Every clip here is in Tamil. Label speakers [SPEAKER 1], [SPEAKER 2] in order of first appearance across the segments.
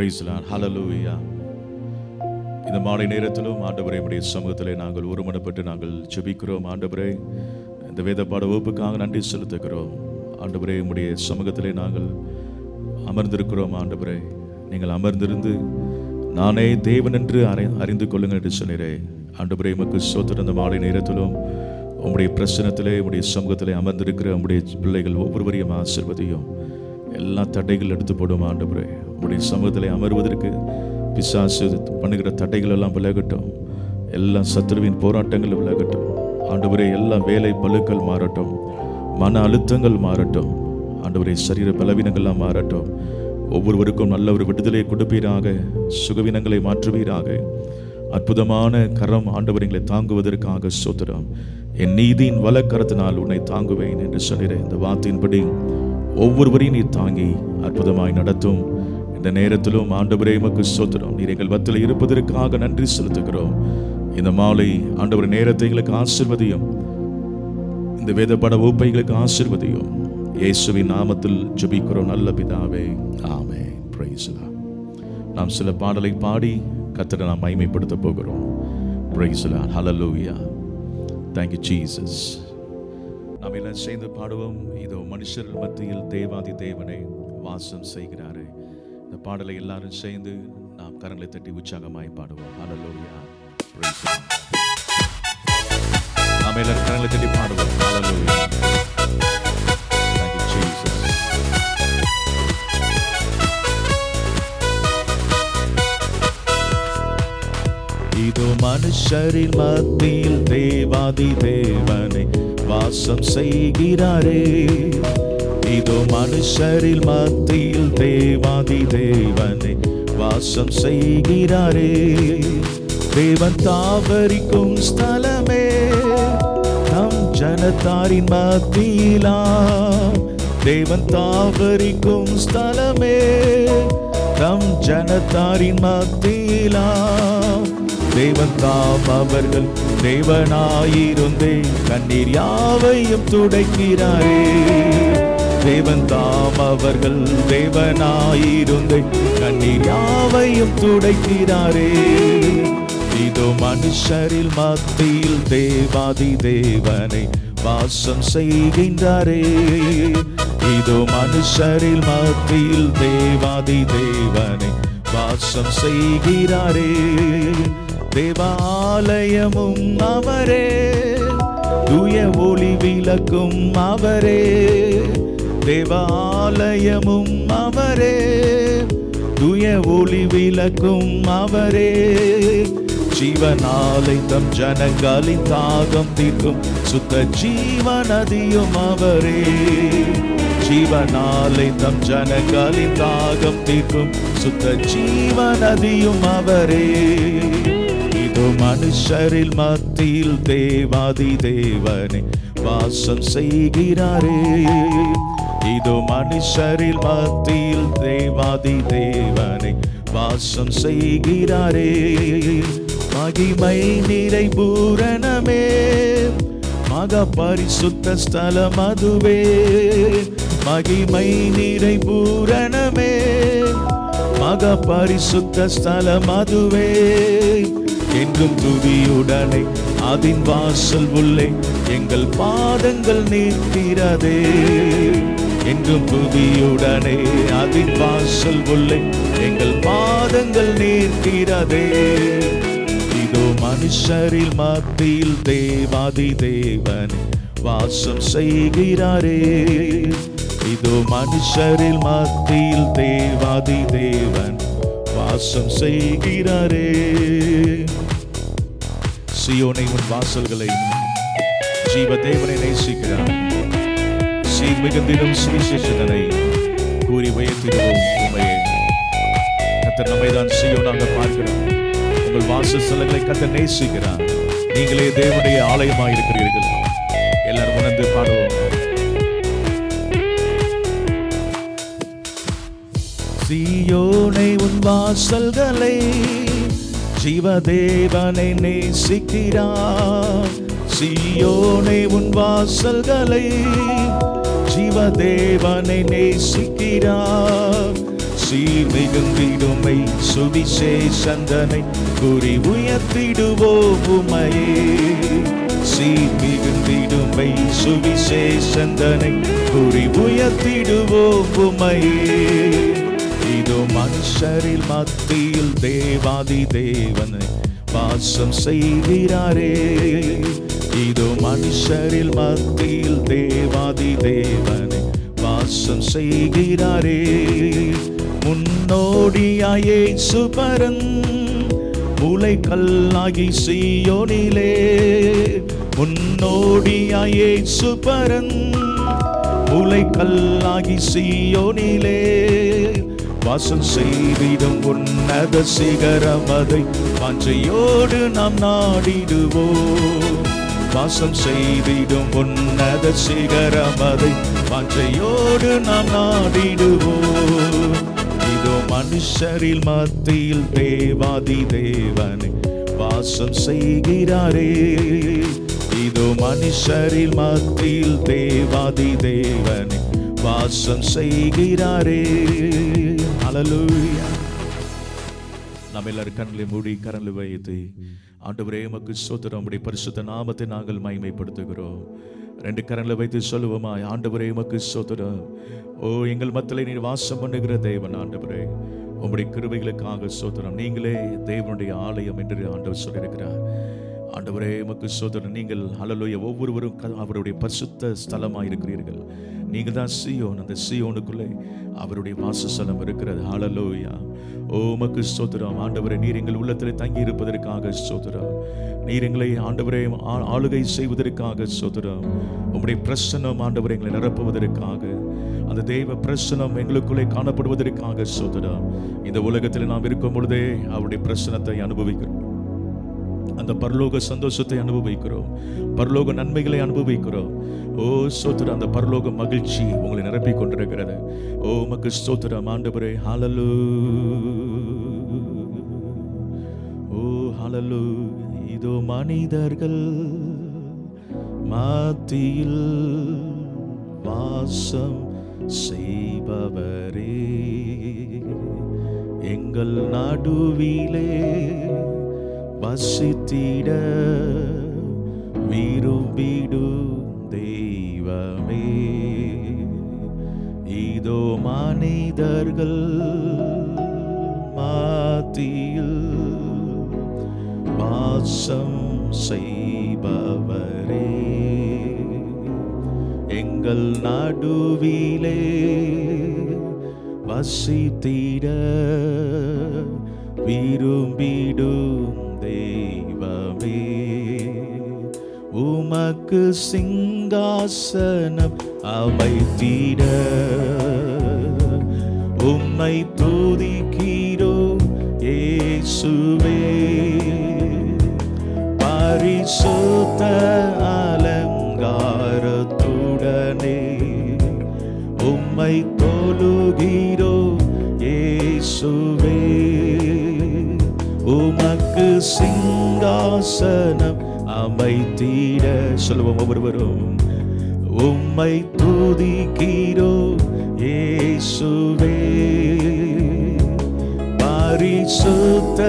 [SPEAKER 1] பிரைஸ்லான் ஹலலூயா இந்த மாலை நேரத்திலும் ஆண்டவரே உடைய சமூகத்திலே நாங்கள் ஒருமனப்பட்டு நாங்கள் ஜெபிக்கிறோம். ஆண்டவரே இந்த வேத பாட வகுப்புக்காக நன்றி செலுத்துகிறோம். ஆண்டவரே உடைய சமூகத்திலே நாங்கள் அமர்ந்திருக்கிறோம். ஆண்டவரே நீங்கள் அமர்ந்திருந்து நானே தேவன் என்று அறி அறிந்து கொள்ளுங்கள் என்று சொன்னீரே. ஆண்டவரே உமக்கு சோத்திர இந்த மாலை நேரத்திலும் உம்முடைய பிரச்சனத்திலே உம்முடைய சமூகத்திலே அமர்ந்திருக்கிற உம்முடைய பிள்ளைகள் ஒவ்வொருவரையும் ஆசிர்வதியும். எல்லா தடைகள் எடுத்து போடும் ஆண்டவரே. உடைய சமூகத்தில் அமர்வதற்கு பிசாசு பண்ணுகிற தடைகள் எல்லாம் விலகட்டும். எல்லா சத்ருவின் போராட்டங்கள் விலகட்டும். ஆண்டவரே எல்லா வேலை பழுக்கள் மாறட்டும். மன அழுத்தங்கள் மாறட்டும். ஆண்டவரே சரீர பலவீனங்கள்லாம் மாறட்டும். ஒவ்வொருவருக்கும் நல்ல ஒரு விடுதலை கொடுப்பீராக சுகவீனங்களை மாற்றுவீராக. அற்புதமான கரம் ஆண்டவரிங்களை தாங்குவதற்காக சோத்திரம் என் நீதியின் வலக்கரத்தினால் உன்னை தாங்குவேன் என்று சொல்கிறேன் இந்த வார்த்தையின்படி ஒவ்வொருவரையும் நீ தாங்கி அற்புதமாய் நடத்தும். இந்த நேரத்திலும் ஆண்டவரே எமக்கு சோத்திரம் நீர் எங்கள் வத்தில் இருப்பதற்காக நன்றி செலுத்துகிறோம். இந்த மாலை ஆண்டவர் நேரத்தை எங்களுக்கு ஆசிர்வதியும். இந்த வேத பட வகுப்பைகளுக்கு ஆசிர்வதியும். இயேசுவின் நாமத்தில் ஜபிக்கிறோம் நல்ல பிதாவே. ஆமே பிரைஸ்லா நாம் சில பாடலை பாடி கத்தரை நாம் மைமைப்படுத்த போகிறோம். பிரைஸ்லா ஹலலூயா தேங்க்யூ ஜீசஸ் நாம் எல்லாம் சேர்ந்து பாடுவோம். இதோ மனுஷர் மத்தியில் தேவாதி தேவனை வாசம் செய்கிறார். பாடலை எல்லாரும் சேர்ந்து நாம் கரங்களை தட்டி உற்சாகமாய் பாடுவோம். அலலோயா நாம் எல்லாரும் கரங்களை தட்டி பாடுவோம். அலலோயா இதோ மனுஷரின் மத்தியில் தேவாதி தேவனை வாசம் செய்கிறாரே. இதோ மனுஷரில் மத்தியில் தேவாதி தேவனை வாசம் செய்கிறாரே. தேவன் தாவரிக்கும் ஸ்தலமே நம் ஜனத்தாரின் மத்தியிலா. தேவன் தாவரிக்கும் ஸ்தலமே தம் ஜனத்தாரின் மத்தியிலா. தேவன் தாம் அவர்கள் தேவனாயிருந்தே கண்ணீர் யாவையும் துடைக்கிறாரே. அவர்கள் தேவனாயிருந்தே கண்ணீர் யாவையும் துடைக்கிறாரே. இதோ மனுஷரில் மத்தியில் தேவாதி தேவனை வாசம் செய்கின்றாரே. இதோ மனுஷரில் மத்தியில் தேவாதி தேவனை வாசம் செய்கிறாரே. தேவாலயமும் அவரே தூய ஒளி விளக்கும் அவரே. தேவாலயமும் அவரே துய ஒளி விளக்கும் அவரே. ஜீவனாலை தம் ஜனங்களின் தாகம் தீர்க்கும் சுத்த ஜீவநதியும் அவரே. ஜீவனாலை தம் ஜனங்களின் தாகம் தீர்க்கும் சுத்த ஜீவநதியும் அவரே. இதோ மனுஷரில் மத்தியில் தேவாதி தேவனே வாசம் செய்கிறாரே. இதோ மனுஷரில் மத்தியில் தேவாதி தேவனை வாசம் செய்கிறாரே. மகிமை நிறை பூரணமே. மக பரிசுத்த ஸ்தலம் அதுவே. மகிமை நிறை பூரணமே. மக பரிசுத்த ஸ்தலம் அதுவே. எங்கும் துதியுடனே அதின் வாசல் உள்ளே எங்கள் பாதங்கள் நிற்கிறதே. என்றும் துதியுடனே அதின் வாசல் உள்ளே எங்கள் பாதங்கள் நிற்கிறதே இதோ மனுஷரில் மத்தியில் தேவாதி தேவன் வாசம் செய்கிறாரே. இதோ மனுஷரில் மத்தியில் தேவாதி தேவன் வாசம் செய்கிறாரே. சியோனை உன் வாசல்களை ஜீவ தேவனை நேசிக்கிறார். சீர் மிகுந்திடும் சுவிசேஷனை கூறி உயர்த்திடுவோம் உண்மையை கத்தர் நம்மை தான் சியோனாக பார்க்கிறோம் உங்கள் வாசஸ்தலங்களை கத்தர் நேசிக்கிறார் நீங்களே தேவனுடைய ஆலயமாக இருக்கிறீர்கள் எல்லாரும் உணர்ந்து பாடுவோம் சீயோனை உன் வாசல்களை ஜீவதேவனை நேசிக்கிறார் சீயோனை உன் வாசல்களை ஜீவதேவனை நேசிக்கிறார். சீர் மிகுந்திடுமை சுவிசேஷந்தனை குறி உயர்த்திடுவோம் உமையே. சீர் மிகுந்திடுமை சுவிசேஷந்தனை குறி உயர்த்திடுவோம் உமையே. இதோ மனுஷரில் மத்தியில் தேவாதி தேவனை வாசம் செய்கிறாரே. இதோ மனுஷரில் மத்தியில் தேவாதி தேவனை வாசம் செய்கிறாரே. முன்னோடியாயே சுபரன் மூளை கல்லாகி சீயோனிலே. முன்னோடியாயே சுபரன் மூளை கல்லாகி சீயோனிலே. வாசல் செய்திடும் உன்னத சிகரமதை அதை வாஞ்சையோடு நாம் நாடிடுவோம். வாசம் செய்திடும் உன்னத சிகரம் அதை வாஞ்சையோடு நாம் நாடிடுவோம். இதோ மனுஷரில் மத்தியில் தேவாதி தேவனை வாசம் செய்கிறாரே. இதோ மனுஷரில் மத்தியில் தேவாதி தேவனை வாசம் செய்கிறாரே. ஹalleluya நம்ம எல்லாரும் கண்களை மூடி கரங்களை வைத்து ஆண்டவரே எமக்கு சோதரம் உடைய பரிசுத்த நாமத்தை நாங்கள் மகிமைப்படுத்துகிறோம். ரெண்டு கரங்களை வைத்து சொல்லுவோமா ஆண்டவரே எமக்கு சோதரம் ஓ எங்கள் மத்தியிலே நீர் வாசம் பண்ணுகிற தேவன் ஆண்டவரே. உங்களுடைய கிருபைகளுக்காக சோதரம் நீங்களே தேவனுடைய ஆலயம் என்று ஆண்டவர் சொல்லியிருக்கிறார். ஆண்டவரே எமக்கு சோதரன் நீங்கள் அலலோய ஒவ்வொருவரும் க- அவருடைய பரிசுத்த ஸ்தலமாக இருக்கிறீர்கள் நீங்கள் தான் சியோன் அந்த சியோனுக்குள்ளே அவருடைய வாசஸ்தலம் இருக்கிறது. ஹalleluya ஓ உமக்கு ஆண்டவரை ஆண்டவரே நீர் எங்கள் உள்ளத்தில் தங்கி இருப்பதற்காக ஸ்தோத்திரம். நீர் எங்களை ஆண்டவரே ஆ- ஆளுகை செய்வதற்காக ஸ்தோத்திரம். உம்முடைய பிரசன்னம் ஆண்டவரை எங்களை நிரப்புவதற்காக அந்த தெய்வ பிரசனம் எங்களுக்குள்ளே காணப்படுவதற்காக ஸ்தோத்திரம். இந்த உலகத்தில் நாம் இருக்கும் பொழுதே அவருடைய பிரசனத்தை அனுபவிக்கிறோம். அந்த பரலோக சந்தோஷத்தை அனுபவிக்கிறோம். பரலோக நன்மைகளை அனுபவிக்கிறோம். ஓ சோத்திர அந்த பரலோக மகிழ்ச்சி உங்களை நிரப்பிக் கொண்டிருக்கிறது. ஓ மக்கு ஸ்தோத்திரம் ஆண்டவரே. ஹாலலு ஓ ஹாலலு இதோ மனிதர்கள் மாத்தியில் வாசம் செய்பவரே. எங்கள் நடுவிலே வசித்திட விரும்பிடு தெய்வமே. இதோ மனிதர்கள் மாத்தியில் வாசம் செய்பவரே. எங்கள் நடுவிலே வசித்திட விரும்பிடும் தெய்வமே உமக்கு சிங்காசனம் அமைத்திட உம்மை துதிக்கிறோ ஏசுவே பரிசுத்த அலங்காரத்துடனே உம்மை தொழுகிறோ ஏசுவே சிங்காசனம் அமைத்திட சொல்லுவோம் ஒவ்வொருவரும். உம்மை துதிக்கிறோ ஏசுவே பரிசுத்த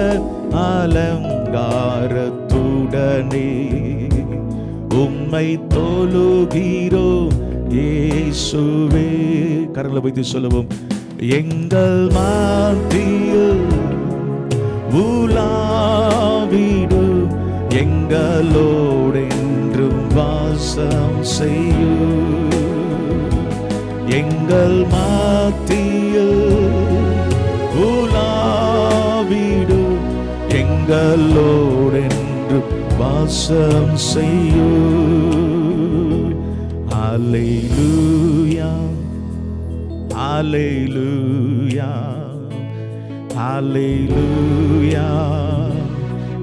[SPEAKER 1] அலங்காரத்துடனே உம்மை தொழுகிறோ ஏசுவே கரங்களை வைத்து சொல்லுவோம். எங்கள் மாத்தியில் உலா எங்களோடென்றும் வாசம் செய்யும் எங்கள் மாத்தியில் உலாவிடு. எங்களோடென்று வாசம் செய்யும் அலையிலூயா அலையிலூயா அலையிலூயா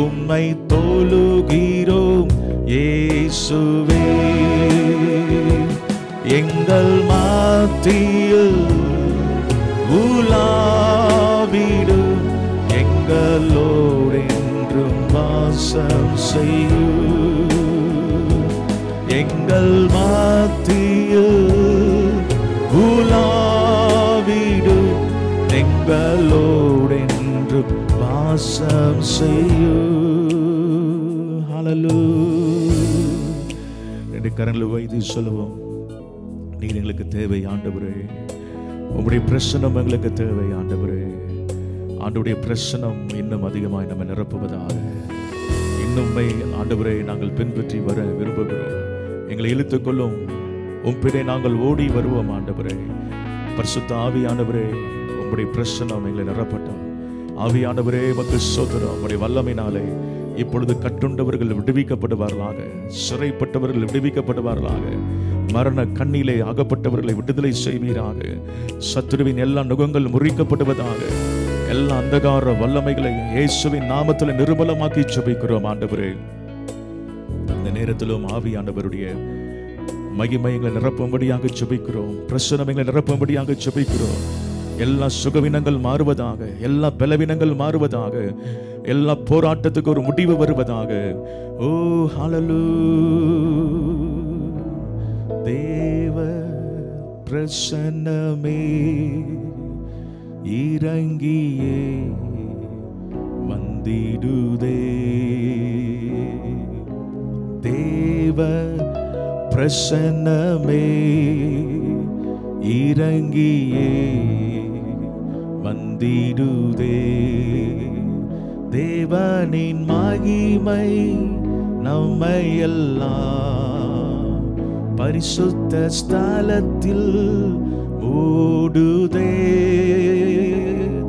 [SPEAKER 1] உம்மை தொழுகிறோம் இயேசுவே. எங்கள் மாத்தியில் உலாவிடும் எங்களோடென்றும் வாசம் செய்யும். எங்கள் மாத்தியில் உலாவிடும் எங்களோடென்றும் வாசம் செய்யும் ஹalleluya ரெண்டு கரங்களை வைத்து சொல்லுவோம். நீர் எங்களுக்கு தேவை ஆண்டவரே. உங்களுடைய பிரசனம் எங்களுக்கு தேவை ஆண்டவரே. ஆண்டுடைய பிரசனம் இன்னும் அதிகமாய் நம்ம நிரப்புவதாக. இன்னும்மை ஆண்டவரே நாங்கள் பின்பற்றி வர விரும்புகிறோம். எங்களை இழுத்துக்கொள்ளும் உம்பிடை நாங்கள் ஓடி வருவோம் ஆண்டவரே. பரிசுத்த ஆவியானவரே உங்களுடைய பிரசனம் எங்களை நிரப்பட்டோம். ஆவியானவரே மக்கு சோதரம் உடைய வல்லமையினாலே இப்பொழுது கட்டுண்டவர்கள் விடுவிக்கப்படுவார்களாக சிறைப்பட்டவர்கள் விடுவிக்கப்படுவார்களாக மரண கண்ணிலே அகப்பட்டவர்களை விடுதலை செய்வீராக சத்துருவின் எல்லா நுகங்கள் முறிக்கப்படுவதாக எல்லா அந்தகார வல்லமைகளை இயேசுவின் நாமத்தில் நிர்மலமாக்கி சுபிக்கிறோம் ஆண்டவரே. அந்த நேரத்திலும் ஆவியானவருடைய மகிமைகளை நிரப்பும்படியாக சுபிக்கிறோம் பிரசனமைகளை நிரப்பும்படியாக சுபிக்கிறோம் எல்லா சுகவினங்கள் மாறுவதாக எல்லா பலவினங்கள் மாறுவதாக எல்லா போராட்டத்துக்கு ஒரு முடிவு வருவதாக. ஓ ஹலலு தேவ பிரசன்னமே இறங்கியே வந்திடுதே. தேவ பிரசன்னமே இறங்கியே வந்திடுதே. தேவனின் மகிமை நம்மை எல்லாம் பரிசுத்த ஸ்தலத்தில் ஓடுதே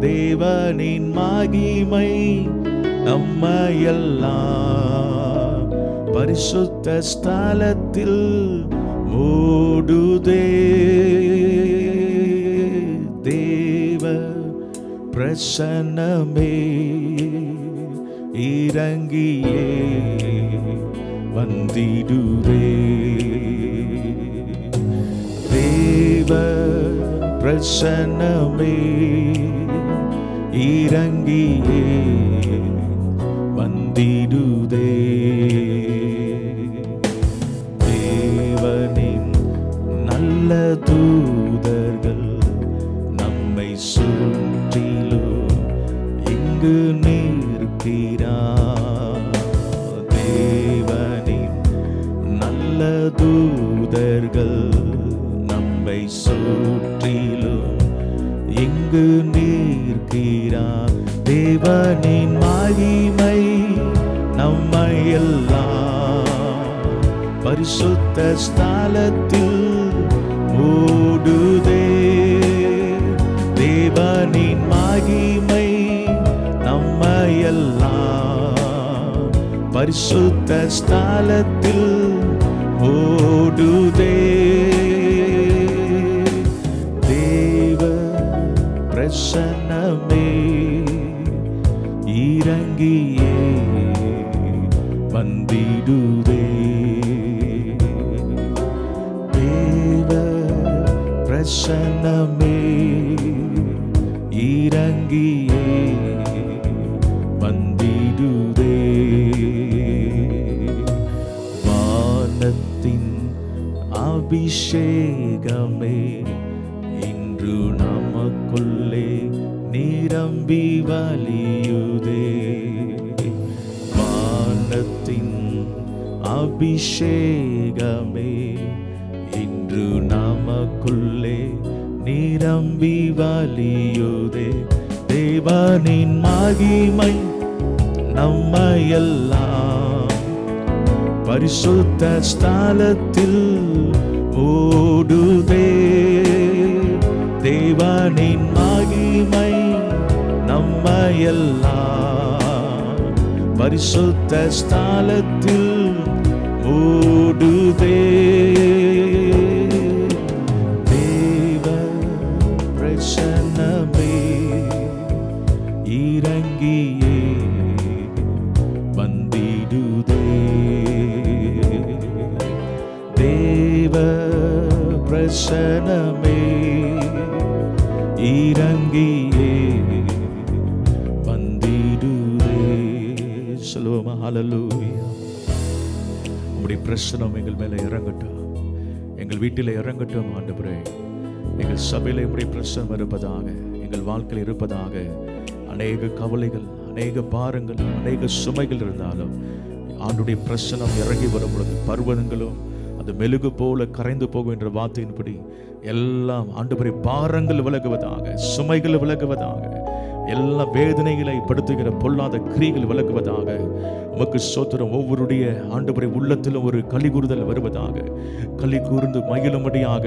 [SPEAKER 1] தேவனின் மகிமை நம்மை எல்லாம் பரிசுத்த ஸ்தலத்தில் ஓடுதே தரிசனமே இறங்கியே வந்திடுவே தேவ பிரசனமே இறங்கியே இங்கு நிற்கிறா தேவனின் நல்ல தூதர்கள் நம்மை சுற்றிலும் இங்கு நிற்கிறா தேவனின் மகிமை நம்மை எல்லாம் பரிசுத்த ஸ்தலத்தில் ஓடுதே பரிசுத்த ஸ்தலத்தில் ஓடுதே. தேவ பிரசன்னமே இறங்கியே வந்திடுதே. தேவ பிரசன்னமே அபிஷேகமே. இன்று நமக்குள்ளே நிரம்பி வலியுதே. வானத்தின் அபிஷேகமே. இன்று நமக்குள்ளே நிரம்பி வலியுதே. தேவனின் மகிமை நம்மையெல்லாம் பரிசுத்த ஸ்தலத்தில் ஓடுதே. தேவனின் மகிமை நம்மையெல்லாம் பரிசுத்த ஸ்தாலத்தில் ஓடுதே. தரிசனமே இறங்கியே வந்திடுவே சொல்லுவோமா ஹalleluya உம்முடைய பிரசனம் எங்கள் மேலே இறங்கட்டும் எங்கள் வீட்டில் இறங்கட்டும் ஆண்டவரே எங்கள் சபையில் உம்முடைய பிரசனம் இருப்பதாக எங்கள் வாழ்க்கையில் இருப்பதாக அநேக கவலைகள் அநேக பாரங்கள் அநேக சுமைகள் இருந்தாலும் ஆண்டுடைய பிரசனம் இறங்கி வரும் பொழுது பர்வதங்களும் அந்த மெழுகு போல கரைந்து போகும் என்ற வார்த்தையின்படி எல்லாம் ஆண்டு பாரங்கள் விலகுவதாக சுமைகள் விலகுவதாக எல்லா வேதனைகளை படுத்துகிற பொல்லாத கிரிகள் விலகுவதாக உமக்கு சோத்திரம் ஒவ்வொருடைய ஆண்டவரை உள்ளத்திலும் ஒரு களி கூறுதல் வருவதாக களி கூர்ந்து மகிழும்படியாக.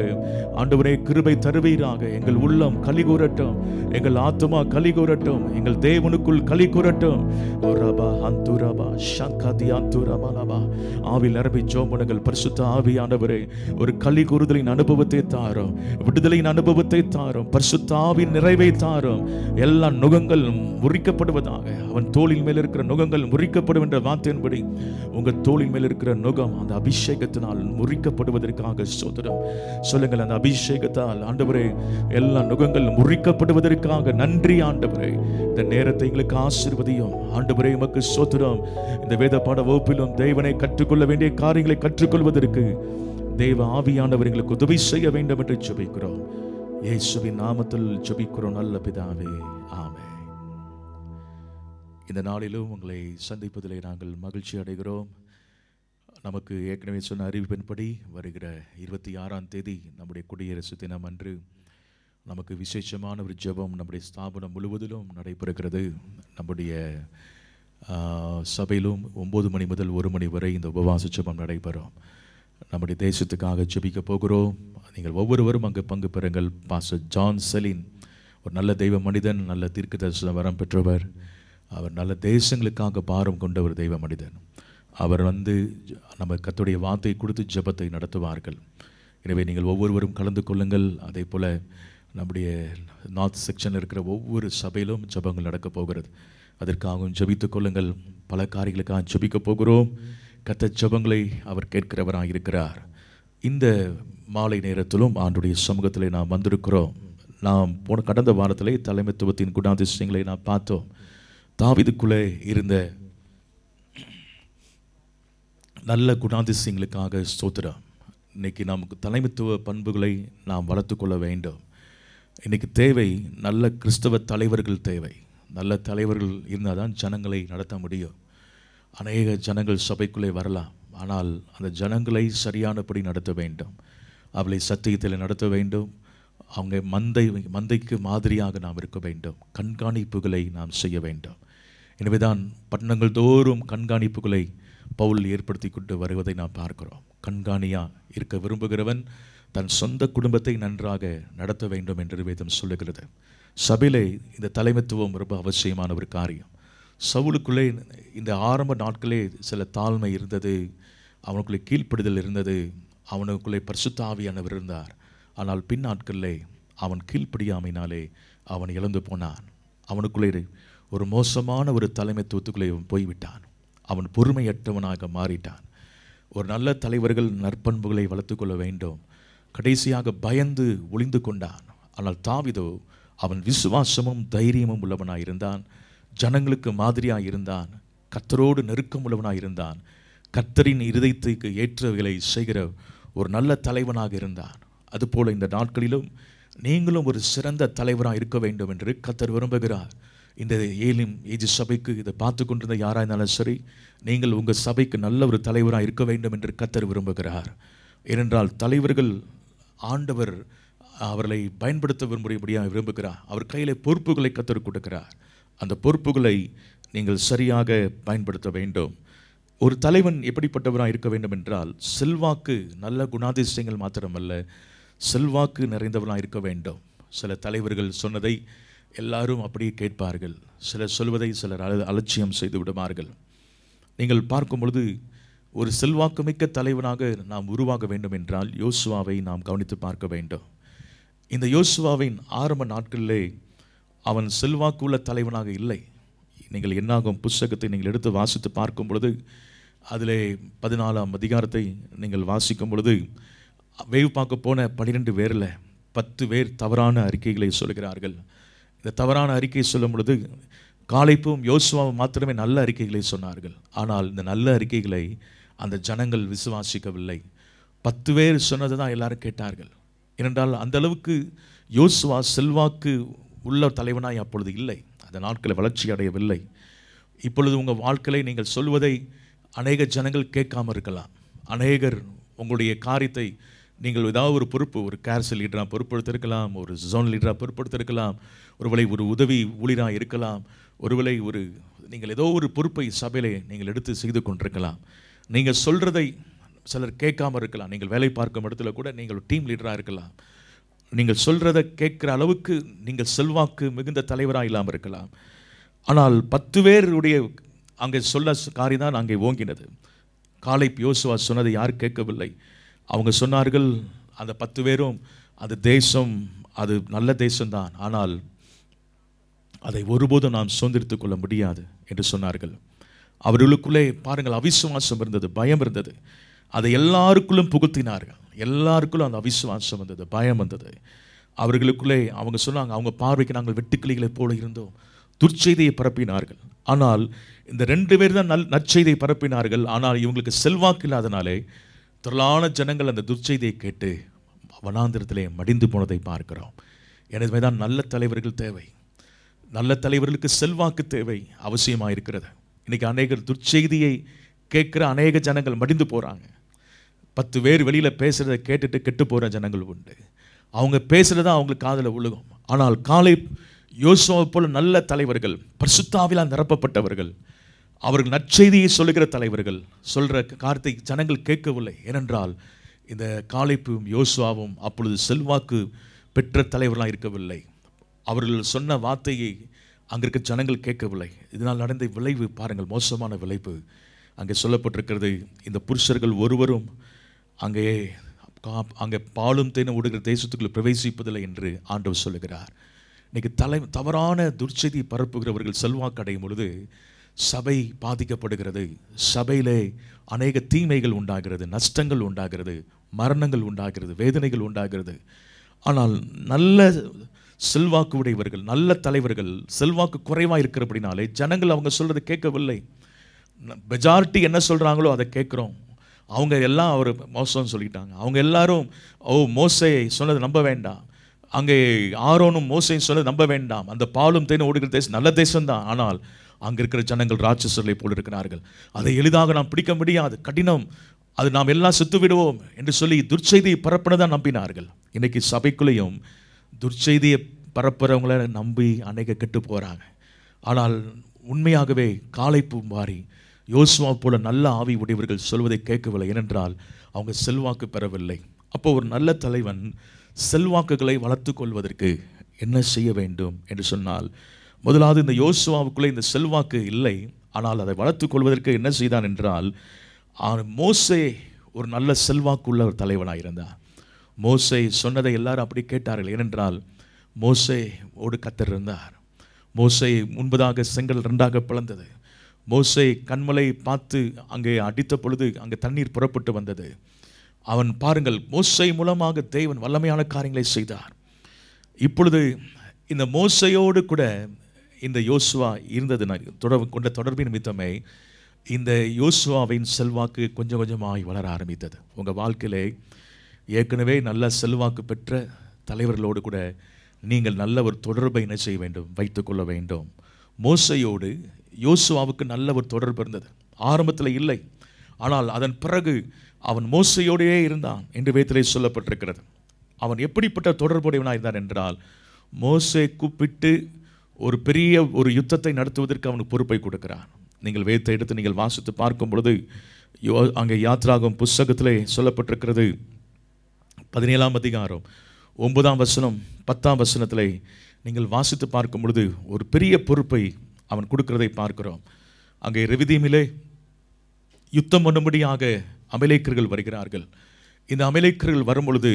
[SPEAKER 1] ஆண்டவரே கிருபை தருவீராக. எங்கள் உள்ளம் களி கூறட்டும். எங்கள் ஆத்மா களி கூறட்டும். எங்கள் தேவனுக்குள் களி கூறட்டும். ரபா அந்துரபா ஷங்கதி அந்துரபா லபா ஆவில் நிரம்பி ஜோமனுங்கள் பரிசுத்த ஆவியானவரே ஒரு களி கூறுதலின் அனுபவத்தை தாரும். விடுதலையின் அனுபவத்தை தாரும். பரிசுத்த ஆவின் நிறைவை தாரும். எல்லா நுகங்கள் முறிக்கப்படுவதாக அவன் தோளின் மேல் இருக்கிற நுகங்கள் முறிக்கப்படும் என்ற வார்த்தையின்படி உங்க தோளின் மேல் இருக்கிற நுகம் அந்த அபிஷேகத்தினால் முறிக்கப்படுவதற்காக சோதரம் சொல்லுங்கள் அந்த அபிஷேகத்தால் ஆண்டவரே எல்லா நுகங்கள் முறிக்கப்படுவதற்காக நன்றி ஆண்டவரே. இந்த நேரத்தை எங்களுக்கு ஆசிர்வதியும். ஆண்டவரே உமக்கு சோத்திரம் இந்த வேத பாட வகுப்பிலும் தேவனை கற்றுக்கொள்ள வேண்டிய காரியங்களை கற்றுக்கொள்வதற்கு தேவ ஆவியானவர் எங்களுக்கு உதவி செய்ய வேண்டும் என்று ஜெபிக்கிறோம். இயேசுவின் நாமத்தில் ஜபிக்கிறோம் நல்ல பிதாவே. ஆமே இந்த நாளிலும் உங்களை சந்திப்பதிலே நாங்கள் மகிழ்ச்சி அடைகிறோம். நமக்கு ஏற்கனவே சொன்ன அறிவிப்பின்படி வருகிற இருபத்தி ஆறாம் தேதி நம்முடைய குடியரசு தினம் அன்று நமக்கு விசேஷமான ஒரு ஜபம் நம்முடைய ஸ்தாபனம் முழுவதிலும் நடைபெறுகிறது. நம்முடைய சபையிலும் ஒம்பது மணி முதல் ஒரு மணி வரை இந்த உபவாச ஜபம் நடைபெறும். நம்முடைய தேசத்துக்காக ஜெபிக்க போகிறோம். நீங்கள் ஒவ்வொருவரும் அங்கு பங்கு பெறுங்கள். பாஸ்டர் ஜான் செலின் ஒரு நல்ல தெய்வ மனிதன் நல்ல தீர்க்க தரிசன வரம் பெற்றவர். அவர் நல்ல தேசங்களுக்காக பாரம் கொண்ட ஒரு தெய்வ மனிதன். அவர் வந்து நம்ம கத்துடைய வார்த்தை கொடுத்து ஜெபத்தை நடத்துவார்கள். எனவே நீங்கள் ஒவ்வொருவரும் கலந்து கொள்ளுங்கள். அதே போல் நம்முடைய நார்த் செக்ஷனில் இருக்கிற ஒவ்வொரு சபையிலும் ஜெபங்கள் நடக்கப் போகிறது. அதற்காகவும் ஜெபித்துக் கொள்ளுங்கள். பல காரியங்களுக்காக ஜெபிக்க போகிறோம். கத்த ஜபங்களை அவர் கேட்கிறவராக இருக்கிறார் இந்த மாலை நேரத்திலும் ஆண்டுடைய சமூகத்தில் நாம் வந்திருக்கிறோம். நாம் போன கடந்த வாரத்திலே தலைமைத்துவத்தின் குணாதிசயங்களை நாம் பார்த்தோம். தாவிதுக்குள்ளே இருந்த நல்ல குணாதிசயங்களுக்காக ஸ்தோத்திரம். இன்றைக்கி நமக்கு தலைமைத்துவ பண்புகளை நாம் வளர்த்துக்கொள்ள வேண்டும். இன்றைக்கி தேவை நல்ல கிறிஸ்தவ தலைவர்கள் தேவை. நல்ல தலைவர்கள் இருந்தால் தான் ஜனங்களை நடத்த முடியும். அநேக ஜனங்கள் சபைக்குள்ளே வரலாம். ஆனால் அந்த ஜனங்களை சரியானபடி நடத்த வேண்டும். அவளை சத்தியத்தில் நடத்த வேண்டும். அவங்க மந்தை மந்தைக்கு மாதிரியாக நாம் இருக்க வேண்டும். கண்காணிப்புகளை நாம் செய்ய வேண்டும். எனவேதான் பட்டணங்கள் தோறும் கண்காணிப்புகளை பவுல் ஏற்படுத்தி கொண்டு வருவதை நாம் பார்க்கிறோம். கண்காணியாக இருக்க விரும்புகிறவன் தன் சொந்த குடும்பத்தை நன்றாக நடத்த வேண்டும் என்று வேதம் சொல்லுகிறது. சபையிலே இந்த தலைமைத்துவம் ரொம்ப அவசியமான ஒரு காரியம். சவுலுக்குள்ளே இந்த ஆரம்ப நாட்களே சில தாழ்மை இருந்தது அவனுக்குள்ளே கீழ்ப்படுதல் இருந்தது அவனுக்குள்ளே பரிசுத்தாவியானவர் இருந்தார். ஆனால் பின் நாட்களிலே அவன் கீழ்ப்படியாமையினாலே அவன் இழந்து போனான். அவனுக்குள்ளே ஒரு மோசமான ஒரு தலைமைத்துவத்துக்குள்ளே போய்விட்டான். அவன் பொறுமையற்றவனாக மாறிட்டான். ஒரு நல்ல தலைவர்கள் நற்பண்புகளை வளர்த்துக்கொள்ள வேண்டும். கடைசியாக பயந்து ஒளிந்து கொண்டான். ஆனால் தாவிதோ அவன் விசுவாசமும் தைரியமும் உள்ளவனாயிருந்தான் ஜனங்களுக்கு மாதிரியாக இருந்தான் கத்தரோடு நெருக்கம் இருந்தான். கத்தரின் இருதயத்துக்கு ஏற்றவைகளை செய்கிற ஒரு நல்ல தலைவனாக இருந்தான். அதுபோல் இந்த நாட்களிலும் நீங்களும் ஒரு சிறந்த தலைவராக இருக்க வேண்டும் என்று கத்தர் விரும்புகிறார். இந்த ஏலிம் ஏஜி சபைக்கு இதை பார்த்து கொண்டிருந்த யாராக இருந்தாலும் சரி நீங்கள் உங்கள் சபைக்கு நல்ல ஒரு தலைவராக இருக்க வேண்டும் என்று கத்தர் விரும்புகிறார். ஏனென்றால் தலைவர்கள் ஆண்டவர் அவர்களை பயன்படுத்த விரும்பும்படியாக விரும்புகிறார். அவர் கையில் பொறுப்புகளை கத்தர் கொடுக்கிறார். அந்த பொறுப்புகளை நீங்கள் சரியாக பயன்படுத்த வேண்டும். ஒரு தலைவன் எப்படிப்பட்டவராக இருக்க வேண்டும் என்றால் செல்வாக்கு நல்ல குணாதிசயங்கள் மாத்திரமல்ல செல்வாக்கு நிறைந்தவராக இருக்க வேண்டும். சில தலைவர்கள் சொன்னதை எல்லாரும் அப்படியே கேட்பார்கள். சிலர் சொல்வதை சிலர் அல- அலட்சியம் செய்து விடுவார்கள் நீங்கள் பார்க்கும் பொழுது ஒரு செல்வாக்குமிக்க தலைவனாக நாம் உருவாக வேண்டும் என்றால் யோசுவாவை நாம் கவனித்து பார்க்க வேண்டும். இந்த யோசுவாவின் ஆரம்ப நாட்களிலே அவன் செல்வாக்குள்ள தலைவனாக இல்லை. நீங்கள் என்னாகும் புஸ்தகத்தை நீங்கள் எடுத்து வாசித்து பார்க்கும் பொழுது அதிலே பதினாலாம் அதிகாரத்தை நீங்கள் வாசிக்கும் பொழுது வேவு பார்க்க போன பன்னிரெண்டு பேரில் பத்து பேர் தவறான அறிக்கைகளை சொல்கிறார்கள். இந்த தவறான அறிக்கை சொல்லும் பொழுது காலைப்பும் யோசுவாவும் மாத்திரமே நல்ல அறிக்கைகளை சொன்னார்கள். ஆனால் இந்த நல்ல அறிக்கைகளை அந்த ஜனங்கள் விசுவாசிக்கவில்லை. பத்து பேர் சொன்னது தான் எல்லாரும் கேட்டார்கள். ஏனென்றால் அந்தளவுக்கு யோசுவா செல்வாக்கு உள்ள தலைவனாய் அப்பொழுது இல்லை. அந்த நாட்களை வளர்ச்சி அடையவில்லை. இப்பொழுது உங்கள் வாழ்க்கையை நீங்கள் சொல்வதை அநேக ஜனங்கள் கேட்காம இருக்கலாம். அநேகர் உங்களுடைய காரியத்தை நீங்கள் ஏதாவது ஒரு பொறுப்பு ஒரு கேர்ஸ் லீடராக பொறுப்படுத்திருக்கலாம் ஒரு ஜோன் லீடராக பொறுப்படுத்திருக்கலாம் ஒருவேளை ஒரு உதவி ஊழியராக இருக்கலாம் ஒருவேளை ஒரு நீங்கள் ஏதோ ஒரு பொறுப்பை சபையிலே நீங்கள் எடுத்து செய்து கொண்டிருக்கலாம். நீங்கள் சொல்கிறதை சிலர் கேட்காம இருக்கலாம். நீங்கள் வேலை பார்க்கும் இடத்துல கூட நீங்கள் டீம் லீடராக இருக்கலாம். நீங்கள் சொல்கிறத கேட்குற அளவுக்கு நீங்கள் செல்வாக்கு மிகுந்த தலைவராக இல்லாமல் இருக்கலாம். ஆனால் பத்து பேருடைய அங்கே சொல்ல காரியம் தான் அங்கே ஓங்கினது. காலை யோசுவா சொன்னதை யார் கேட்கவில்லை. அவங்க சொன்னார்கள் அந்த பத்து பேரும் அது தேசம் அது நல்ல தேசம்தான் ஆனால் அதை ஒருபோதும் நாம் சுதந்திரித்து கொள்ள முடியாது என்று சொன்னார்கள். அவர்களுக்குள்ளே பாருங்கள் அவிசுவாசம் இருந்தது பயம் இருந்தது. அதை எல்லாருக்குள்ளும் புகுத்தினார்கள். எல்லாருக்குள்ளும் அந்த அவிசுவாசம் வந்தது பயம் வந்தது. அவர்களுக்குள்ளே அவங்க சொன்னாங்க அவங்க பார்வைக்கு நாங்கள் வெட்டுக்கிளிகளைப் போல இருந்தோம். துர்ச்செய்தியை பரப்பினார்கள். ஆனால் இந்த ரெண்டு பேர் தான் நல் நற்செய்தியை பரப்பினார்கள். ஆனால் இவங்களுக்கு செல்வாக்கு இல்லாதனாலே திரளான ஜனங்கள் அந்த துர்ச்செய்தியை கேட்டு வனாந்திரத்திலே மடிந்து போனதை பார்க்கிறோம். எனவே தான் நல்ல தலைவர்கள் தேவை. நல்ல தலைவர்களுக்கு செல்வாக்கு தேவை அவசியமாக இருக்கிறது இன்றைக்கி அநேகர் துர்ச்செய்தியை கேட்குற அநேக ஜனங்கள் மடிந்து போகிறாங்க பத்து பேர் வெளியில் பேசுகிறத கேட்டுட்டு கெட்டு போகிற ஜனங்கள் உண்டு. அவங்க பேசுகிறது தான் அவங்களுக்கு காதில் உழுகும் ஆனால் காலை யோசுவை போல நல்ல தலைவர்கள் பரிசுத்தாவிலால் நிரப்பப்பட்டவர்கள் அவர்கள் நற்செய்தியை சொல்லுகிற தலைவர்கள் சொல்கிற கார்த்தை ஜனங்கள் கேட்கவில்லை. ஏனென்றால் இந்த காலைப்பும் யோசுவாவும் அப்பொழுது செல்வாக்கு பெற்ற தலைவர்களாக இருக்கவில்லை. அவர்கள் சொன்ன வார்த்தையை அங்கே இருக்க ஜனங்கள் கேட்கவில்லை. இதனால் நடந்த விளைவு பாருங்கள் மோசமான விளைவு. அங்கே சொல்லப்பட்டிருக்கிறது இந்த புருஷர்கள் ஒருவரும் அங்கே கா- அங்கே பாலும் தேனும் ஓடுகிற தேசத்துக்குள்ளே பிரவேசிப்பதில்லை என்று ஆண்டவர் சொல்லுகிறார். இன்றைக்கி தலை தவறான துர்ச்செய்தி பரப்புகிறவர்கள் செல்வாக்கு அடையும் பொழுது சபை பாதிக்கப்படுகிறது. சபையிலே அநேக தீமைகள் உண்டாகிறது நஷ்டங்கள் உண்டாகிறது மரணங்கள் உண்டாகிறது வேதனைகள் உண்டாகிறது. ஆனால் நல்ல செல்வாக்கு உடையவர்கள் நல்ல தலைவர்கள் செல்வாக்கு குறைவாக இருக்கிறபடினாலே ஜனங்கள் அவங்க சொல்கிறது கேட்கவில்லை. மெஜாரிட்டி என்ன சொல்கிறாங்களோ அதை கேட்குறோம். அவங்க எல்லாம் அவர் மோசம்னு சொல்லிட்டாங்க. அவங்க எல்லாரும் ஓ மோசை சொன்னதை நம்ப வேண்டாம். அங்கே ஆரோனும் மோசையும் சொன்னது நம்ப வேண்டாம். அந்த பாலும் தேனும் ஓடுகிற தேசம் நல்ல தேசம்தான். ஆனால் அங்கே இருக்கிற ஜனங்கள் ராட்சசர்களை போல் இருக்கிறார்கள். அதை எளிதாக நாம் பிடிக்க முடியாது. கடினம். அது நாம் எல்லாம் செத்து விடுவோம் என்று சொல்லி துர்ச்செய்தியை பரப்பினதான் நம்பினார்கள். இன்றைக்கு சபைக்குள்ளேயும் துர்ச்செய்தியை பரப்புகிறவங்கள நம்பி அநேக கெட்டு போகிறாங்க ஆனால் உண்மையாகவே காலை பூம்பாரி யோசுவா போல நல்ல ஆவி உடையவர்கள் சொல்வதை கேட்கவில்லை. ஏனென்றால் அவங்க செல்வாக்கு பெறவில்லை. அப்போ ஒரு நல்ல தலைவன் செல்வாக்குகளை வளர்த்து கொள்வதற்கு என்ன செய்ய வேண்டும் என்று சொன்னால் முதலாவது இந்த யோசுவாவுக்குள்ளே இந்த செல்வாக்கு இல்லை. ஆனால் அதை வளர்த்துக் கொள்வதற்கு என்ன செய்தான் என்றால் மோசே ஒரு நல்ல செல்வாக்குள்ள ஒரு தலைவனாக இருந்தார். மோசை சொன்னதை எல்லாரும் அப்படி கேட்டார்கள். ஏனென்றால் மோசே ஓடு கத்தர் இருந்தார். மோசே முன்பதாக செங்கல் ரெண்டாக பிளந்தது. மோசை கண்மலை பார்த்து அங்கே அடித்த பொழுது அங்கே தண்ணீர் புறப்பட்டு வந்தது. அவன் பாருங்கள் மோசை மூலமாக தேவன் வல்லமையான காரியங்களை செய்தார். இப்பொழுது இந்த மோசையோடு கூட இந்த யோசுவா இருந்தது. தொடர்பு கொண்ட தொடர்பின் நிமித்தமே இந்த யோசுவாவின் செல்வாக்கு கொஞ்சம் கொஞ்சமாக வளர ஆரம்பித்தது. உங்கள் வாழ்க்கையிலே ஏற்கனவே நல்ல செல்வாக்கு பெற்ற தலைவர்களோடு கூட நீங்கள் நல்ல ஒரு தொடர்பை என்ன செய்ய வேண்டும் வைத்துக்கொள்ள வேண்டும். மோசையோடு யோசுவாவுக்கு நல்ல ஒரு தொடர்பு இருந்தது. ஆரம்பத்தில் இல்லை. ஆனால் அதன் பிறகு அவன் மோசையோடையே இருந்தான் என்று வேத்திலே சொல்லப்பட்டிருக்கிறது. அவன் எப்படிப்பட்ட தொடர்புடையவனாக இருந்தான் என்றால் மோசை கூப்பிட்டு ஒரு பெரிய ஒரு யுத்தத்தை நடத்துவதற்கு அவனுக்கு பொறுப்பை கொடுக்கிறான். நீங்கள் வேத்தை எடுத்து நீங்கள் வாசித்து பார்க்கும் பொழுது யோ அங்கே யாத்ராகும் புஸ்தகத்திலே சொல்லப்பட்டிருக்கிறது. பதினேழாம் அதிகாரம் ஒன்பதாம் வசனம் பத்தாம் வசனத்திலே நீங்கள் வாசித்து பார்க்கும் பொழுது ஒரு பெரிய பொறுப்பை அவன் கொடுக்கிறதை பார்க்கிறோம். அங்கே ரெவிதீமிலே யுத்தம் பண்ணும்படியாக அமலேக்கர்கள் வருகிறார்கள். இந்த அமலேக்கர்கள் வரும் பொழுது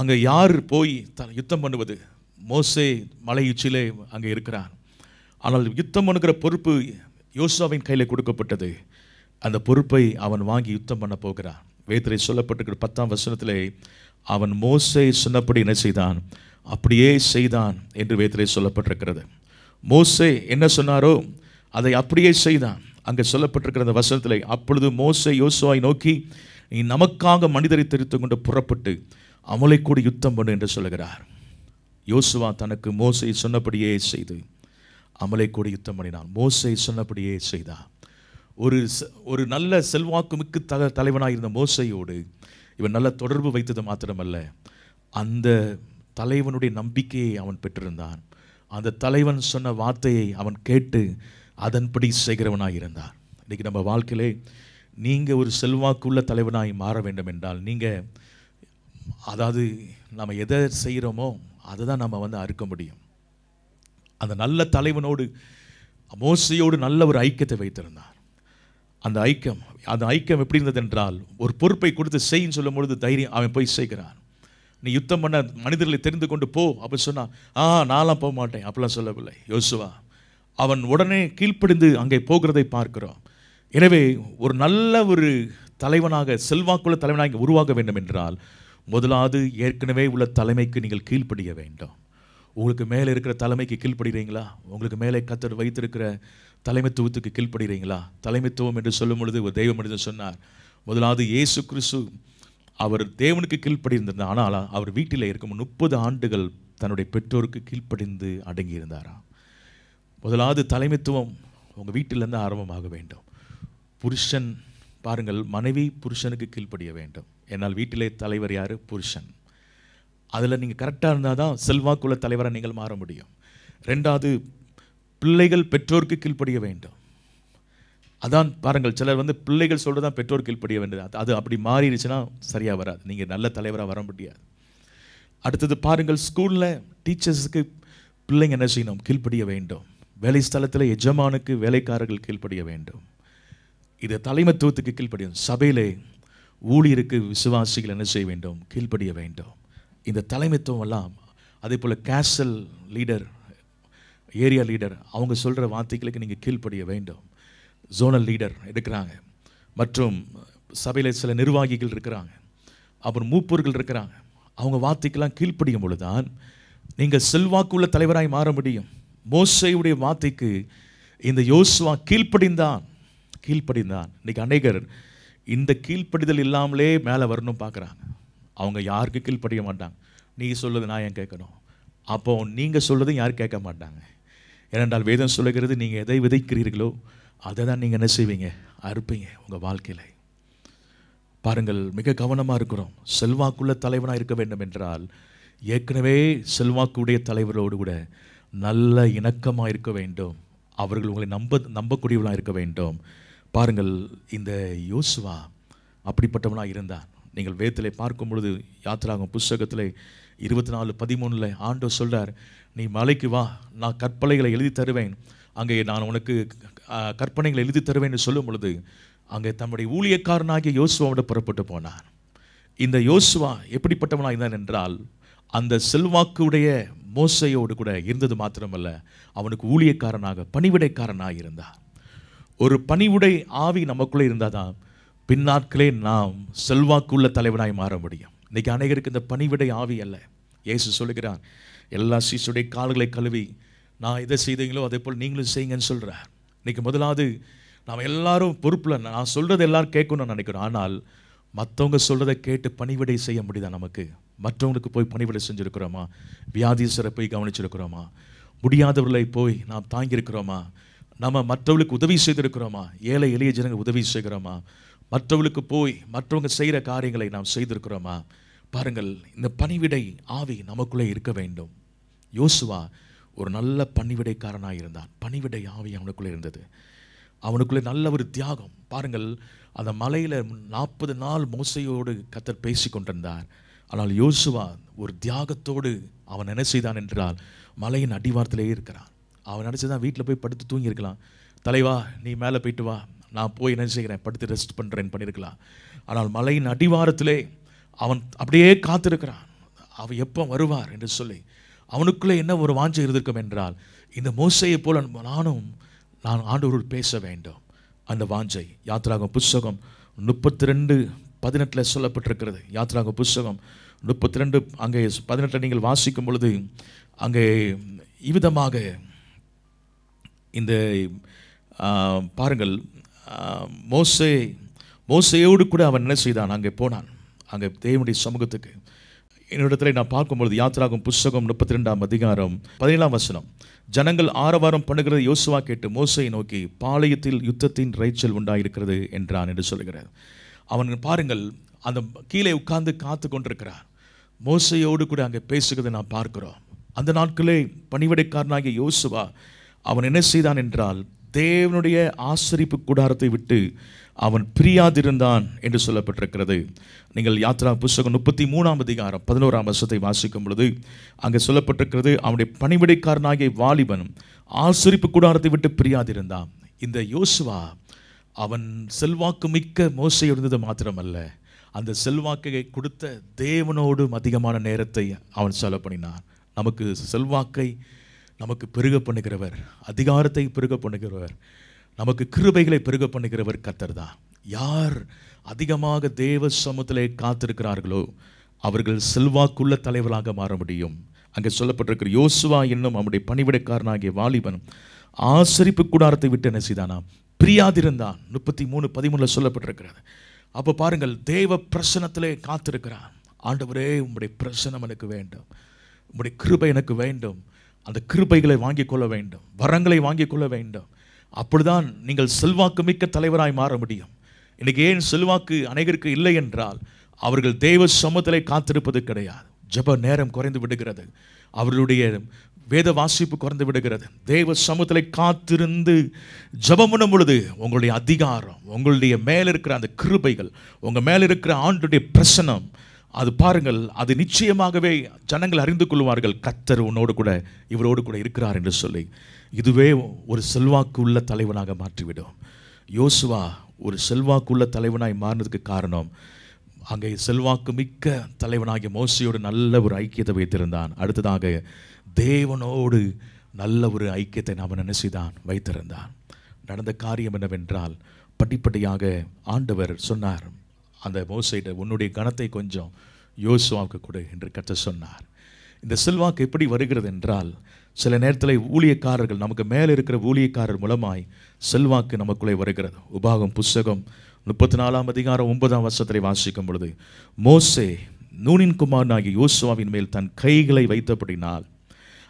[SPEAKER 1] அங்கே யார் போய் த யுத்தம் பண்ணுவது? மோசே மலை உச்சிலே அங்கே இருக்கிறான். ஆனால் யுத்தம் பண்ணுகிற பொறுப்பு யோசுவாவின் கையில் கொடுக்கப்பட்டது. அந்த பொறுப்பை அவன் வாங்கி யுத்தம் பண்ண போகிறான். வேத்திரை சொல்லப்பட்டிருக்கிற பத்தாம் வசனத்திலே அவன் மோசை சொன்னபடி என்ன செய்தான்? அப்படியே செய்தான் என்று வேத்திரை சொல்லப்பட்டிருக்கிறது. மோசே என்ன சொன்னாரோ அதை அப்படியே செய்தான். அங்கே சொல்லப்பட்டிருக்கிற அந்த வசனத்தில் அப்பொழுது மோசை யோசுவாய் நோக்கி நீ நமக்காக மனிதரை தெரித்து கொண்டு புறப்பட்டு அமலை கூட யுத்தம் பண்ணு என்று சொல்லுகிறார். யோசுவா தனக்கு மோசை சொன்னபடியே செய்து அமலை கூட யுத்தம் பண்ணினான். மோசை சொன்னபடியே செய்தான் ஒரு ஒரு நல்ல செல்வாக்கு மிக்க தக தலைவனாக இருந்த மோசையோடு இவன் நல்ல தொடர்பு வைத்தது மாத்திரமல்ல அந்த தலைவனுடைய நம்பிக்கையை அவன் பெற்றிருந்தான். அந்த தலைவன் சொன்ன வார்த்தையை அவன் கேட்டு அதன்படி செய்கிறவனாக இருந்தார். இன்றைக்கி நம்ம வாழ்க்கையிலே நீங்கள் ஒரு செல்வாக்குள்ள தலைவனாய் மாற வேண்டும் என்றால் நீங்கள் அதாவது நம்ம எதை செய்கிறோமோ அதை தான் நம்ம வந்து அறுக்க முடியும். அந்த நல்ல தலைவனோடு மோசையோடு நல்ல ஒரு ஐக்கியத்தை வைத்திருந்தார். அந்த ஐக்கியம் அந்த ஐக்கியம் எப்படி இருந்தது என்றால் ஒரு பொறுப்பை கொடுத்து செய்யின்னு சொல்லும் பொழுது தைரியம் அவன் போய் செய்கிறான் நீ யுத்தம் பண்ண மனிதர்களை தெரிந்து கொண்டு போ. அப்படி சொன்னான் ஆ நான்லாம் போக மாட்டேன். அப்படிலாம் சொல்லவில்லை. யோசுவா அவன் உடனே கீழ்ப்படிந்து அங்கே போகிறதை பார்க்கிறோம். எனவே ஒரு நல்ல ஒரு தலைவனாக செல்வாக்குள்ள தலைவனாக இங்கே உருவாக வேண்டும் என்றால் முதலாவது ஏற்கனவே உள்ள தலைமைக்கு நீங்கள் கீழ்ப்படிய வேண்டும். உங்களுக்கு மேலே இருக்கிற தலைமைக்கு கீழ்ப்படுகிறீங்களா? உங்களுக்கு மேலே கத்தர் வைத்திருக்கிற தலைமைத்துவத்துக்கு கீழ்ப்படுகிறீங்களா? தலைமைத்துவம் என்று சொல்லும் பொழுது ஒரு தெய்வம் என்று சொன்னார் முதலாவது இயேசு கிறிஸ்து அவர் தேவனுக்கு கீழ்ப்படிந்திருந்தார் ஆனால் அவர் வீட்டில் இருக்கும் முப்பது ஆண்டுகள் தன்னுடைய பெற்றோருக்கு கீழ்ப்படிந்து அடங்கியிருந்தாராம் முதலாவது தலைமைத்துவம் உங்கள் வீட்டிலேருந்து ஆரம்பமாக வேண்டும். புருஷன் பாருங்கள் மனைவி புருஷனுக்கு கீழ்ப்படிய வேண்டும். என்னால் வீட்டிலே தலைவர் யார்? புருஷன். அதில் நீங்கள் கரெக்டாக இருந்தால் தான் செல்வாக்குள்ள தலைவராக நீங்கள் மாற முடியும். ரெண்டாவது பிள்ளைகள் பெற்றோருக்கு கீழ்ப்படிய வேண்டும். அதான் பாருங்கள் சிலர் வந்து பிள்ளைகள் சொல்கிறது தான் பெற்றோர் கீழ்ப்படிய வேண்டியது அது- அப்படி மாறிடுச்சுன்னா சரியாக வராது. நீங்கள் நல்ல தலைவராக வர முடியாது. அடுத்தது பாருங்கள் ஸ்கூலில் டீச்சர்ஸுக்கு பிள்ளைங்க என்ன செய்யணும்? கீழ்ப்படிய வேண்டும். வேலை ஸ்தலத்தில் எஜமானுக்கு வேலைக்காரர்கள் கீழ்ப்படிய வேண்டும். இது தலைமைத்துவத்துக்கு கீழ்ப்படியும். சபையிலே ஊழியருக்கு விசுவாசிகள் என்ன செய்ய வேண்டும்? கீழ்ப்படிய வேண்டும். இந்த தலைமைத்துவம் எல்லாம் அதே போல் கேசல் லீடர் ஏரியா லீடர் அவங்க சொல்கிற வார்த்தைகளுக்கு நீங்கள் கீழ்ப்படிய வேண்டும். ஜோனல் லீடர் இருக்கிறாங்க மற்றும் சபையில் சில நிர்வாகிகள் இருக்கிறாங்க. அப்புறம் மூப்பர்கள் இருக்கிறாங்க. அவங்க வார்த்தைக்கெல்லாம் கீழ்ப்படியும் பொழுதுதான் நீங்கள் செல்வாக்குள்ள தலைவராய் மாற முடியும். மோசையுடைய வார்த்தைக்கு இந்த யோசுவா கீழ்ப்படிந்தான். கீழ்ப்படிந்தான். இன்றைக்கி அநேகர் இந்த கீழ்ப்படிதல் இல்லாமலே மேலே வரணும் பார்க்குறாங்க. அவங்க யாருக்கு கீழ்ப்படிய மாட்டாங்க. நீ சொல்லுது நான் ஏன் கேட்கணும்? அப்போ நீங்கள் சொல்றதை யாரும் கேட்க மாட்டாங்க. ஏனென்றால் வேதம் சொல்லுகிறது நீங்கள் எதை விதைக்கிறீர்களோ அதை தான் நீங்கள் என்ன செய்வீங்க அறுப்பீங்க உங்கள் வாழ்க்கையில். பாருங்கள் மிக கவனமாக இருக்கிறோம். செல்வாக்குள்ள தலைவனாக இருக்க வேண்டும் என்றால் ஏற்கனவே செல்வாக்குடைய தலைவரோடு கூட நல்ல இணக்கமாக இருக்க வேண்டும். அவர்கள் உங்களை நம்ப நம்பக்கூடியவனாக இருக்க வேண்டும். பாருங்கள் இந்த யோசுவா அப்படிப்பட்டவனாக இருந்தான் நீங்கள் வேதத்திலே பார்க்கும் பொழுது யாத்திராகும் புஸ்தகத்தில் இருபத்தி நாலு பதிமூணில் ஆண்டோ சொல்கிறார் நீ மலைக்கு வா நான் கற்பலைகளை எழுதி தருவேன். அங்கே நான் உனக்கு கற்பனைகளை எழுதி தருவேன் என்று சொல்லும் பொழுது அங்கே தம்முடைய ஊழியக்காரனாகிய யோசுவாவோட புறப்பட்டு போனார் இந்த யோசுவா எப்படிப்பட்டவனாக இருந்தான் என்றால் அந்த செல்வாக்குடைய மோசையோடு கூட இருந்தது மாத்திரமல்ல அவனுக்கு ஊழியக்காரனாக பணிவிடைக்காரனாக இருந்தான். ஒரு பணிவுடை ஆவி நமக்குள்ளே இருந்தால் தான் பின்னாட்களே நாம் செல்வாக்குள்ள தலைவனாய் மாற முடியும். இன்றைக்கி அநேகருக்கு இந்த பணிவிடை ஆவி அல்ல. இயேசு சொல்லுகிறார் எல்லா சீசுடைய கால்களை கழுவி நான் எதை செய்தீங்களோ அதே போல் நீங்களும் செய்யுங்கன்னு சொல்கிறார் இன்றைக்கி முதலாவது நாம் எல்லாரும் பொறுப்பில் நான் சொல்கிறத எல்லாரும் கேட்கணும்னு நினைக்கிறோம் ஆனால் மற்றவங்க சொல்கிறத கேட்டு பணிவிடை செய்ய முடியுதா நமக்கு? மற்றவங்களுக்கு போய் பணிவிடை செஞ்சுருக்கிறோமா? வியாதீஸ்வரை போய் கவனிச்சிருக்கிறோமா? முடியாதவர்களை போய் நாம் தாங்கியிருக்கிறோமா? நம்ம மற்றவர்களுக்கு உதவி செய்திருக்கிறோமா? ஏழை எளிய ஜனங்க உதவி செய்கிறோமா? மற்றவர்களுக்கு போய் மற்றவங்க செய்கிற காரியங்களை நாம் செய்திருக்கிறோமா? பாருங்கள் இந்த பணிவிடை ஆவி நமக்குள்ளே இருக்க வேண்டும். யோசுவா ஒரு நல்ல பணிவிடைக்காரனாக இருந்தான். பணிவிடை ஆவி அவனுக்குள்ளே இருந்தது. அவனுக்குள்ளே நல்ல ஒரு தியாகம். பாருங்கள் அந்த மலையில் நாற்பது நாள் மோசையோடு கத்தர் பேசி கொண்டிருந்தார். ஆனால் யோசுவா ஒரு தியாகத்தோடு அவன் என்ன செய்தான் என்றால் மலையின் அடிவாரத்திலேயே இருக்கிறான். அவன் நினச்சிதான் வீட்டில் போய் படுத்து தூங்கியிருக்கலாம். தலைவா நீ மேலே போயிட்டு வா. நான் போய் என்ன செய்கிறேன்? படுத்து ரெஸ்ட் பண்ணுறேன்னு பண்ணியிருக்கலாம். ஆனால் மலையின் அடிவாரத்திலே அவன் அப்படியே காத்திருக்கிறான். அவன் எப்போ வருவார் என்று சொல்லி அவனுக்குள்ளே என்ன ஒரு வாஞ்சை இருந்திருக்கும் என்றால் இந்த மோசையை போல நானும் நான் ஆண்டவருள் பேச வேண்டும். அந்த வாஞ்சை யாத்ராகம் புஸ்தகம் முப்பத்தி ரெண்டு பதினெட்டில் சொல்லப்பட்டிருக்கிறது. யாத்ராக புஸ்தகம் முப்பத்தி ரெண்டு அங்கே பதினெட்டில் நீங்கள் வாசிக்கும் பொழுது அங்கே இவ்விதமாக இந்த பாருங்கள் மோசை மோசே மோசையோடு கூட அவன் என்ன செய்தான்? அங்கே போனான். அங்கே தேவனுடைய சமூகத்துக்கு என்னிடத்தில் நான் பார்க்கும்பொழுது யாத்திராகும் புஸ்தகம் முப்பத்தி ரெண்டாம் அதிகாரம் பதினேழாம் வசனம். ஜனங்கள் ஆரவாரம் பண்ணுகிறது யோசுவா கேட்டு மோசையை நோக்கி பாளையத்தில் யுத்தத்தின் இறைச்சல் உண்டாயிருக்கிறது என்றான் என்று சொல்கிறார் அவன் பாருங்கள் அந்த கீழே உட்கார்ந்து காத்து கொண்டிருக்கிறார். மோசையோடு கூட அங்கே பேசுகிறதை நான் பார்க்கிறோம். அந்த நாட்களே பணிவிடைக்காரனாகிய யோசுவா அவன் என்ன செய்தான் என்றால் தேவனுடைய ஆசரிப்பு கூடாரத்தை விட்டு அவன் பிரியாதிருந்தான் என்று சொல்லப்பட்டிருக்கிறது. நீங்கள் யாத்ரா புஸ்தகம் முப்பத்தி மூணாம் அதிகாரம் பதினோராம் வருஷத்தை வாசிக்கும் பொழுது அங்கே சொல்லப்பட்டிருக்கிறது அவனுடைய பணிவிடைக்காரனாகிய வாலிபன் ஆசரிப்பு கூடாரத்தை விட்டு பிரியாதிருந்தான். இந்த யோசுவா அவன் செல்வாக்கு மிக்க மோசை இருந்தது மாத்திரமல்ல அந்த செல்வாக்கை கொடுத்த தேவனோடும் அதிகமான நேரத்தை அவன் செலவு பண்ணினான். நமக்கு செல்வாக்கை நமக்கு பெருக பண்ணுகிறவர் அதிகாரத்தை பெருக பண்ணுகிறவர் நமக்கு கிருபைகளை பெருக பண்ணுகிறவர் கத்தர் தான் யார் அதிகமாக தேவ சமூகத்திலே காத்திருக்கிறார்களோ அவர்கள் செல்வாக்குள்ள தலைவராக மாற முடியும். அங்கே சொல்லப்பட்டிருக்கிற யோசுவா என்னும் அவனுடைய பணிவிடைக்காரனாகிய வாலிபன் ஆசரிப்பு கூடாரத்தை விட்டு என்ன செய்தானா? பிரியாதிருந்தான். முப்பத்தி மூணு பதிமூணுல சொல்லப்பட்டிருக்கிறது. அப்போ பாருங்கள் தேவ பிரசனத்திலே காத்திருக்கிறான். ஆண்டவரே உம்முடைய பிரசனம் எனக்கு வேண்டும். உம்முடைய கிருபை எனக்கு வேண்டும். அந்த கிருபைகளை வாங்கிக் கொள்ள வேண்டும். வரங்களை வாங்கிக் கொள்ள வேண்டும். அப்படிதான் நீங்கள் செல்வாக்கு மிக்க தலைவராய் மாற முடியும். இன்னைக்கு ஏன் செல்வாக்கு அநேகருக்கு இல்லை என்றால் அவர்கள் தெய்வ சமூகத்திலே காத்திருப்பது கிடையாது. ஜெப நேரம் குறைந்து விடுகிறது. அவர்களுடைய வேத வாசிப்பு குறைந்து விடுகிறது. தேவ சமூகத்திலே காத்திருந்து ஜெபம் பண்ணும் பொழுது உங்களுடைய அதிகாரம் உங்களுடைய மேலே இருக்கிற அந்த கிருபைகள் உங்கள் மேல இருக்கிற ஆண்டுடைய பிரசனம் அது பாருங்கள் அது நிச்சயமாகவே ஜனங்கள் அறிந்து கொள்வார்கள் கத்தர் உன்னோடு கூட இவரோடு கூட இருக்கிறார் என்று சொல்லி. இதுவே ஒரு செல்வாக்கு உள்ள தலைவனாக மாற்றிவிடும். யோசுவா ஒரு செல்வாக்குள்ள தலைவனாய் மாறினதுக்கு காரணம் அங்கே செல்வாக்கு மிக்க தலைவனாகிய மோசையோடு நல்ல ஒரு ஐக்கியத்தை வைத்திருந்தான். அடுத்ததாக தேவனோடு நல்ல ஒரு ஐக்கியத்தை நாம் என்ன வைத்திருந்தான். நடந்த காரியம் என்னவென்றால் படிப்படியாக ஆண்டவர் சொன்னார் அந்த மோசையிட உன்னுடைய கணத்தை கொஞ்சம் யோசுவாவுக்கு கொடு என்று கற்று சொன்னார். இந்த செல்வாக்கு எப்படி வருகிறது என்றால் சில நேரத்தில் ஊழியக்காரர்கள் நமக்கு மேலே இருக்கிற ஊழியக்காரர் மூலமாய் செல்வாக்கு நமக்குள்ளே வருகிறது. உபாகம் புஸ்தகம் முப்பத்தி நாலாம் அதிகாரம் ஒன்பதாம் வருஷத்தை வாசிக்கும் பொழுது மோசே நூனின் குமாரனாகிய யோசுவாவின் மேல் தன் கைகளை வைத்தபடினால்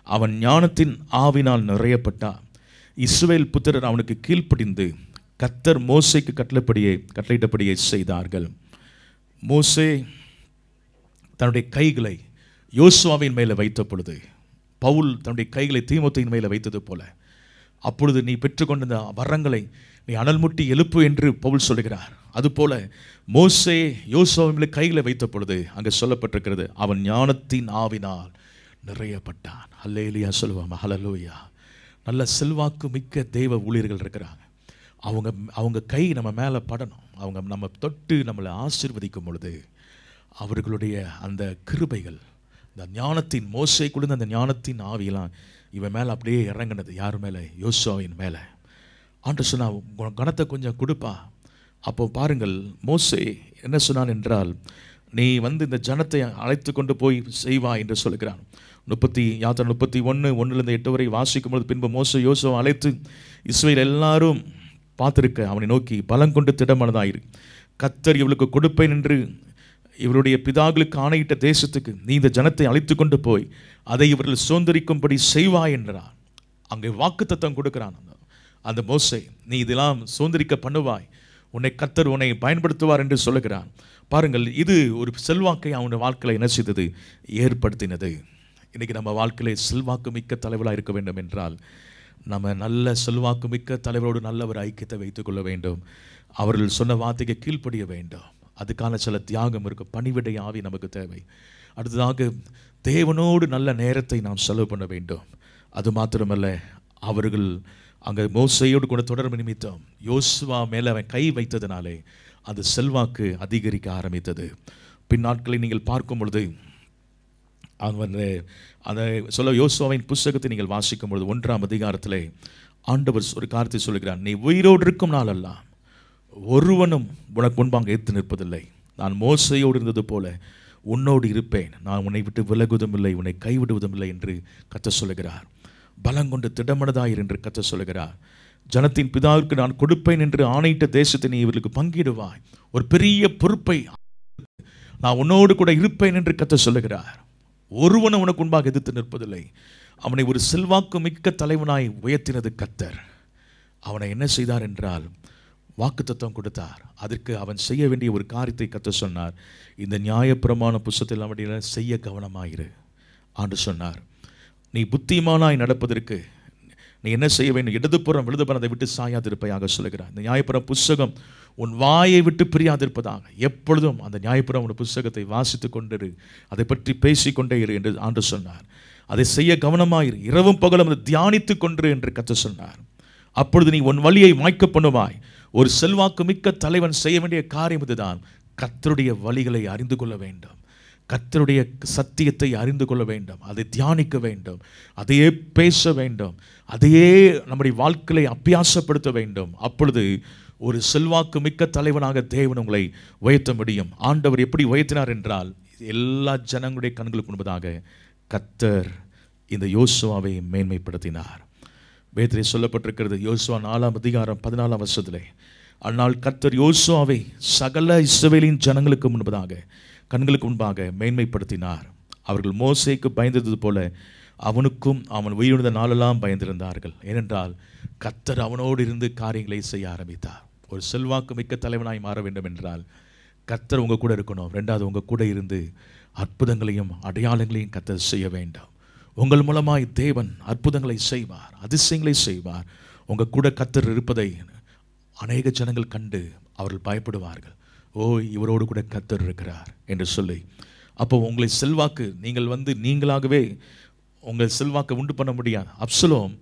[SPEAKER 1] அவன் ஞானத்தின் ஆவினால் நிறையப்பட்டான் இஸ்ரேல் புத்திரர் அவனுக்கு கீழ்ப்படிந்து கத்தர் மோசைக்கு கட்டளப்படியே கட்டளையிட்டபடியே செய்தார்கள். மோசே தன்னுடைய கைகளை யோசுவாவின் மேலே வைத்த பொழுது பவுல் தன்னுடைய கைகளை தீமோத்தையின் மேலே வைத்தது போல அப்பொழுது நீ பெற்றுக்கொண்ட இந்த வரங்களை நீ அனல் முட்டி எழுப்பு என்று பவுல் சொல்லுகிறார். அதுபோல மோசே யோசுவாவின் மேலே கைகளை வைத்த பொழுது அங்கே சொல்லப்பட்டிருக்கிறது அவன் ஞானத்தின் ஆவினால் நிறையப்பட்டான். அல்லேலியா சொல்லுவாமா ஹலலோயா நல்ல செல்வாக்கு மிக்க தெய்வ ஊழியர்கள் இருக்கிறாங்க. அவங்க அவங்க கை நம்ம மேலே படணும். அவங்க நம்ம தொட்டு நம்மளை ஆசிர்வதிக்கும் பொழுது அவர்களுடைய அந்த கிருபைகள் இந்த ஞானத்தின் மோசை கொடுத்த அந்த ஞானத்தின் ஆவியெல்லாம் இவன் மேலே அப்படியே இறங்கினது. யார் மேலே? யோசுவாவின் மேலே. ஆண்டு சொன்னா கணத்தை கொஞ்சம் கொடுப்பா. அப்போ பாருங்கள் மோசை என்ன சொன்னான் என்றால் நீ வந்து இந்த ஜனத்தை அழைத்து கொண்டு போய் செய்வா என்று சொல்கிறான் முப்பத்தி யாத்திரை முப்பத்தி ஒன்று ஒன்றுலேருந்து எட்டு வரை வாசிக்கும் பொழுது பின்பு மோச யோசுவை அழைத்து இஸ்ரேல் எல்லாரும் பார்த்துருக்க அவனை நோக்கி பலம் கொண்டு திடமனதாயிரு. கத்தர் இவளுக்கு கொடுப்பேன் என்று இவருடைய பிதாக்களுக்கு ஆணையிட்ட தேசத்துக்கு நீ இந்த ஜனத்தை அழைத்து கொண்டு போய் அதை இவர்கள் சுதந்திரிக்கும்படி செய்வாய் என்றான். அங்கே வாக்குத்தத்தம் கொடுக்கிறான் அந்த- மோசை நீ இதெல்லாம் சுதந்திரிக்க பண்ணுவாய். உன்னை கத்தர் உன்னை பயன்படுத்துவார் என்று சொல்லுகிறான். பாருங்கள் இது ஒரு செல்வாக்கை அவனுடைய வாழ்க்கையில் என்ன செய்தது? ஏற்படுத்தினது. இன்றைக்கி நம்ம வாழ்க்கையில் செல்வாக்கு மிக்க தலைவராக இருக்க வேண்டும் என்றால் நம்ம நல்ல செல்வாக்கு மிக்க தலைவரோடு நல்ல ஒரு ஐக்கியத்தை வைத்துக்கொள்ள வேண்டும். அவர்கள் சொன்ன வார்த்தைக்கு கீழ்ப்படிய வேண்டும். அதுக்கான சில தியாகம் இருக்கு. பணிவிடை ஆவி நமக்கு தேவை. அடுத்ததாக தேவனோடு நல்ல நேரத்தை நாம் செலவு பண்ண வேண்டும். அது மாத்திரமல்ல அவர்கள் அங்கே மோசையோடு கூட தொடர்பு நிமித்தம் யோசுவா மேலே அவன் கை வைத்ததினாலே அந்த செல்வாக்கு அதிகரிக்க ஆரம்பித்தது. பின் நாட்களை நீங்கள் பார்க்கும் பொழுது அவன் அதை சொல்ல யோசுவாவின் புஸ்தகத்தை நீங்கள் வாசிக்கும் பொழுது ஒன்றாம் அதிகாரத்திலே ஆண்டவர் ஒரு காரத்தை சொல்கிறார் நீ உயிரோடு இருக்கும் நாளெல்லாம் ஒருவனும் உனக்கு முன்பாக எதிர்த்து நிற்பதில்லை. நான் மோசையோடு இருந்தது போல உன்னோடு இருப்பேன். நான் உன்னை விட்டு விலகுவதும் இல்லை உன்னை கைவிடுவதும் இல்லை என்று கத்த சொல்லுகிறார். பலங்கொண்டு திடமனதாயிரு என்று கத்த சொல்லுகிறார். ஜனத்தின் பிதாவிற்கு நான் கொடுப்பேன் என்று ஆணையிட்ட தேசத்தை நீ இவர்களுக்கு பங்கிடுவாய். ஒரு பெரிய பொறுப்பை நான் உன்னோடு கூட இருப்பேன் என்று கத்த சொல்லுகிறார். ஒருவனும் உனக்கு முன்பாக எதிர்த்து நிற்பதில்லை. அவனை ஒரு செல்வாக்கு மிக்க தலைவனாய் உயர்த்தினது கத்தர். அவனை என்ன செய்தார் என்றால் வாக்குத்தத்தம் கொடுத்தார். அதற்கு அவன் செய்ய வேண்டிய ஒரு காரியத்தை கற்று சொன்னார். இந்த நியாயப்பிரமாண புஸ்தத்தில் அவனுடைய செய்ய கவனமாயிரு ஆண்டு சொன்னார். நீ புத்திமானாய் நடப்பதற்கு நீ என்ன செய்ய வேண்டும்? இடதுபுறம் விழுதுபுறத்தை விட்டு சாயாதிருப்பையாக சொல்லுகிறார். இந்த நியாயப்புறம் புஸ்தகம் உன் வாயை விட்டு பிரியாதிருப்பதாக எப்பொழுதும் அந்த நியாயப்புறம் உன் புஸ்தகத்தை வாசித்து கொண்டிரு. அதை பற்றி பேசிக்கொண்டே இரு என்று ஆண்டு சொன்னார். அதை செய்ய கவனமாயிரு. இரவும் பகலும் அதை தியானித்து கொண்டு என்று கற்று சொன்னார். அப்பொழுது நீ உன் வழியை மாய்க்க பண்ணுவாய். ஒரு செல்வாக்கு மிக்க தலைவன் செய்ய வேண்டிய காரியம் இதுதான். கத்தருடைய வழிகளை அறிந்து கொள்ள வேண்டும். கத்தருடைய சத்தியத்தை அறிந்து கொள்ள வேண்டும். அதை தியானிக்க வேண்டும். அதையே பேச வேண்டும். அதையே நம்முடைய வாழ்க்கையை அபியாசப்படுத்த வேண்டும். அப்பொழுது ஒரு செல்வாக்கு மிக்க தலைவனாக தேவன் உங்களை உயர்த்த முடியும். ஆண்டவர் எப்படி உயர்த்தினார் என்றால் எல்லா ஜனங்களுடைய கண்களுக்கு முன்பதாக கத்தர் இந்த யோசுவாவை மேன்மைப்படுத்தினார். வேதத்திலே சொல்லப்பட்டிருக்கிறது. யோசுவா நாலாம் அதிகாரம் பதினாலாம் வருஷத்தில். அந்நாள் கர்த்தர் யோசுவாவை சகல இஸ்ரவேலின் ஜனங்களுக்கு முன்பதாக கண்களுக்கு முன்பாக மேன்மைப்படுத்தினார். அவர்கள் மோசைக்கு பயந்தது போல அவனுக்கும் அவன் உயிரிழந்த நாளெல்லாம் பயந்திருந்தார்கள். ஏனென்றால் கத்தர் அவனோடு இருந்து காரியங்களை செய்ய ஆரம்பித்தார். ஒரு செல்வாக்கு மிக்க தலைவனாய் மாற வேண்டும் என்றால் கத்தர் உங்கள் கூட இருக்கணும். ரெண்டாவது உங்க கூட இருந்து அற்புதங்களையும் அடையாளங்களையும் கத்தர் செய்ய வேண்டும். உங்கள் மூலமாய் தேவன் அற்புதங்களை செய்வார் அதிசயங்களை செய்வார். உங்க கூட கத்தர் இருப்பதை அநேக ஜனங்கள் கண்டு அவர்கள் பயப்படுவார்கள். ஓ இவரோடு கூட கத்தர் இருக்கிறார் என்று சொல்லி. அப்போ உங்களை செல்வாக்கு நீங்கள் வந்து நீங்களாகவே உங்கள் செல்வாக்கை உண்டு பண்ண முடியாது. அப்சலோம்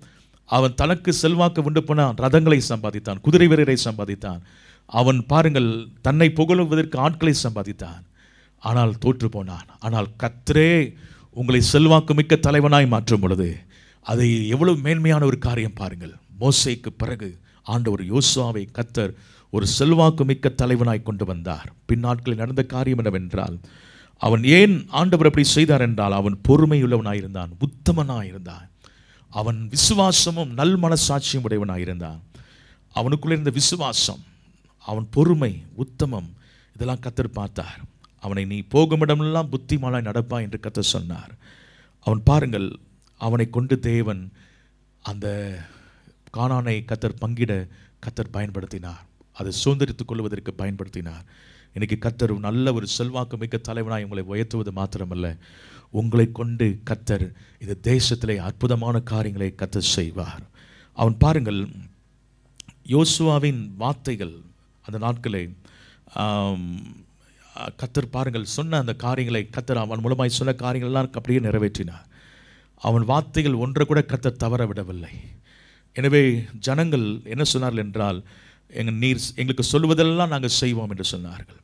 [SPEAKER 1] அவன் தனக்கு செல்வாக்கு உண்டு பண்ணான் ரதங்களை சம்பாதித்தான் குதிரை வீரரை சம்பாதித்தான். அவன் பாருங்கள் தன்னை புகழுவதற்கு ஆட்களை சம்பாதித்தான். ஆனால் தோற்று போனான். ஆனால் கத்தரே உங்களை செல்வாக்கு மிக்க தலைவனாய் மாற்றும் பொழுது அதை எவ்வளவு மேன்மையான ஒரு காரியம் பாருங்கள். மோசைக்கு பிறகு ஆண்டவர் யோசுவாவை கத்தர் ஒரு செல்வாக்கு மிக்க தலைவனாய் கொண்டு வந்தார். பின்னாட்களில் நடந்த காரியம் என்னவென்றால் அவன் ஏன் ஆண்டவர் அப்படி செய்தார் என்றால் அவன் பொறுமையுள்ளவனாயிருந்தான் உத்தமனாயிருந்தான். அவன் விசுவாசமும் நல் மனசாட்சியும் உடையவனாயிருந்தான். அவனுக்குள்ளே இருந்த விசுவாசம் அவன் பொறுமை உத்தமம் இதெல்லாம் கத்தர் பார்த்தார். அவனை நீ போகுமிடமெல்லாம் புத்திமாலாய் புத்திமானாய் நடப்பா என்று கத்தர் சொன்னார். அவன் பாருங்கள் அவனை கொண்டு தேவன் அந்த காணானை கத்தர் பங்கிட கத்தர் பயன்படுத்தினார். அதை சுதந்திரித்துக் கொள்வதற்கு பயன்படுத்தினார். இன்னைக்கு கத்தர் நல்ல ஒரு செல்வாக்கு மிக்க தலைவனாய் உங்களை உயர்த்துவது மாத்திரமல்ல உங்களை கொண்டு கத்தர் இந்த தேசத்திலே அற்புதமான காரியங்களை கத்தர் செய்வார். அவன் பாருங்கள் யோசுவாவின் வார்த்தைகள் அந்த நாட்களே கத்தர் பாருங்கள் சொன்ன அந்த காரியங்களை கத்தர் அவன் மூலமாய் சொன்ன காரியங்கள்லாம் அப்படியே நிறைவேற்றினார். அவன் வார்த்தைகள் ஒன்றை கூட கத்தர் தவற விடவில்லை எனவே ஜனங்கள் என்ன சொன்னார்கள் என்றால் எங்கள் நீர் எங்களுக்கு சொல்வதெல்லாம் நாங்கள் செய்வோம் என்று சொன்னார்கள்.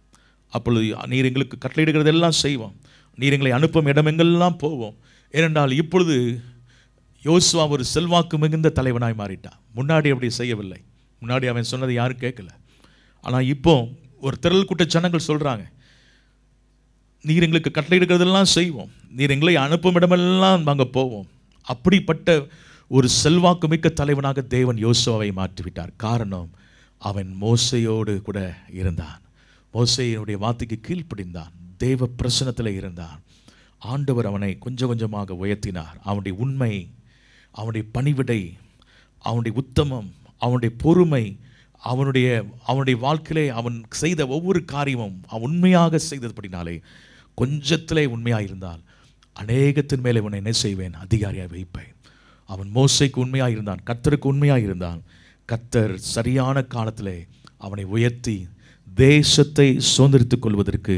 [SPEAKER 1] அப்பொழுது நீர் எங்களுக்கு கட்டளையிடுகிறதெல்லாம் செய்வோம். நீர் எங்களை அனுப்பும் இடமெங்கெல்லாம் போவோம். ஏனென்றால் இப்பொழுது யோசுவா ஒரு செல்வாக்கு மிகுந்த தலைவனாய் மாறிட்டான். முன்னாடி அப்படி செய்யவில்லை. முன்னாடி அவன் சொன்னதை யாரும் கேட்கல. ஆனால் இப்போ ஒரு திரள் கூட்ட ஜனங்கள் சொல்கிறாங்க நீர் எங்களுக்கு கட்டளையிடுகிறதெல்லாம் செய்வோம். நீர் எங்களை அனுப்பும் இடமெல்லாம் நாங்கள் போவோம். அப்படிப்பட்ட ஒரு செல்வாக்கு மிக்க தலைவனாக தேவன் யோசுவாவை மாற்றிவிட்டார். காரணம் அவன் மோசையோடு கூட இருந்தான். மோசையினுடைய வார்த்தைக்கு கீழ்ப்படிந்தான். தேவ பிரசனத்தில் இருந்தான். ஆண்டவர் அவனை கொஞ்சம் கொஞ்சமாக உயர்த்தினார். அவனுடைய உண்மை அவனுடைய பணிவிடை அவனுடைய உத்தமம் அவனுடைய பொறுமை அவனுடைய அவனுடைய வாழ்க்கையிலே அவன் செய்த ஒவ்வொரு காரியமும் அவன் உண்மையாக செய்ததுபடினாலே கொஞ்சத்திலே உண்மையாக இருந்தால் அநேகத்தின் மேலே உன்னை என்ன செய்வேன்? அதிகாரியாக வைப்பேன். அவன் மோசைக்கு உண்மையாக இருந்தான் கத்தருக்கு உண்மையாக இருந்தான் கத்தர் சரியான காலத்திலே அவனை உயர்த்தி தேசத்தை சுதந்திரித்துக் கொள்வதற்கு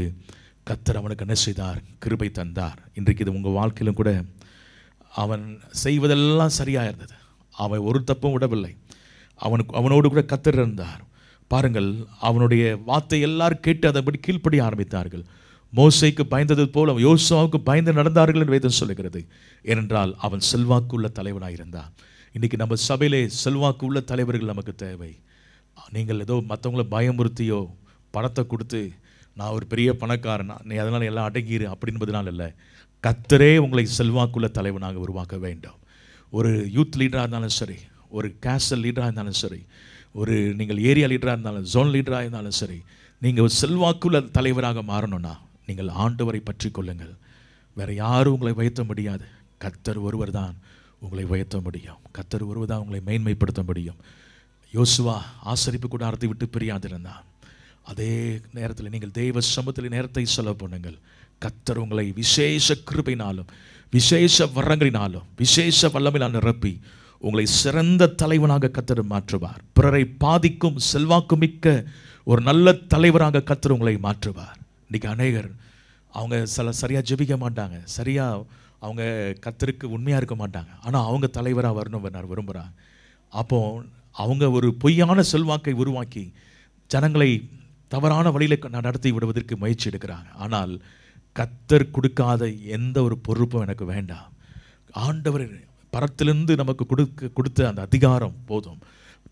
[SPEAKER 1] கத்தர் அவனுக்கு என்ன செய்தார்? கிருபை தந்தார். இன்றைக்கு இது உங்கள் வாழ்க்கையிலும் கூட அவன் செய்வதெல்லாம் சரியாக இருந்தது அவன் ஒரு தப்பும் விடவில்லை. அவனுக்கு அவனோடு கூட கத்தர் இருந்தார். பாருங்கள் அவனுடைய வார்த்தை எல்லாரும் கேட்டு அதன்படி கீழ்ப்படி ஆரம்பித்தார்கள். மோசைக்கு பயந்தது போல் அவன் யோசுவாவுக்கு பயந்து நடந்தார்கள் என்று வேதம் சொல்லுகிறது. ஏனென்றால் அவன் செல்வாக்கு உள்ள தலைவனாக இருந்தான். இன்றைக்கி நம்ம சபையிலே செல்வாக்கு உள்ள தலைவர்கள் நமக்கு தேவை. நீங்கள் ஏதோ மற்றவங்கள பயமுறுத்தியோ பணத்தை கொடுத்து நான் ஒரு பெரிய பணக்காரன் நீ அதனால் எல்லாம் அடங்கிடு அப்படின்பதனால் இல்லை கத்தரே உங்களை செல்வாக்குள்ள தலைவனாக உருவாக்க வேண்டும். ஒரு யூத் லீடராக இருந்தாலும் சரி ஒரு கேசல் லீடராக இருந்தாலும் சரி ஒரு நீங்கள் ஏரியா லீடராக இருந்தாலும் ஜோன் லீடராக இருந்தாலும் சரி நீங்கள் ஒரு செல்வாக்குள்ள தலைவராக மாறணும்னா நீங்கள் ஆண்டவரை பற்றி கொள்ளுங்கள். வேற யாரும் உங்களை உயர்த்த முடியாது. கத்தர் ஒருவர் தான் உங்களை உயர்த்த முடியும். கத்தர் ஒருவர் தான் உங்களை மேன்மைப்படுத்த முடியும். யோசுவா ஆசரிப்பு கூடாரத்தை விட்டு பிரியாதிருந்தான். அதே நேரத்தில் நீங்கள் தெய்வ சமூகத்தில் நேரத்தை செலவு பண்ணுங்கள். கத்தர் உங்களை விசேஷ கிருபையினாலும் விசேஷ வரங்களினாலும் விசேஷ வல்லமையினால் நிரப்பி உங்களை சிறந்த தலைவனாக கத்தர் மாற்றுவார். பிறரை பாதிக்கும் செல்வாக்கு மிக்க ஒரு நல்ல தலைவராக கத்தர் உங்களை மாற்றுவார். இன்றைக்கி அநேகர் அவங்க சில சரியாக ஜெபிக்க மாட்டாங்க. சரியாக அவங்க கத்தருக்கு உண்மையாக இருக்க மாட்டாங்க. ஆனால் அவங்க தலைவராக வரணும் நான் விரும்புகிறாங்க அப்போ அவங்க ஒரு பொய்யான செல்வாக்கை உருவாக்கி ஜனங்களை தவறான வழியில் நடத்தி விடுவதற்கு முயற்சி எடுக்கிறாங்க. ஆனால் கத்தர் கொடுக்காத எந்த ஒரு பொறுப்பும் எனக்கு வேண்டாம். ஆண்டவர் பரத்திலிருந்து நமக்கு கொடுக்க கொடுத்த அந்த அதிகாரம் போதும்.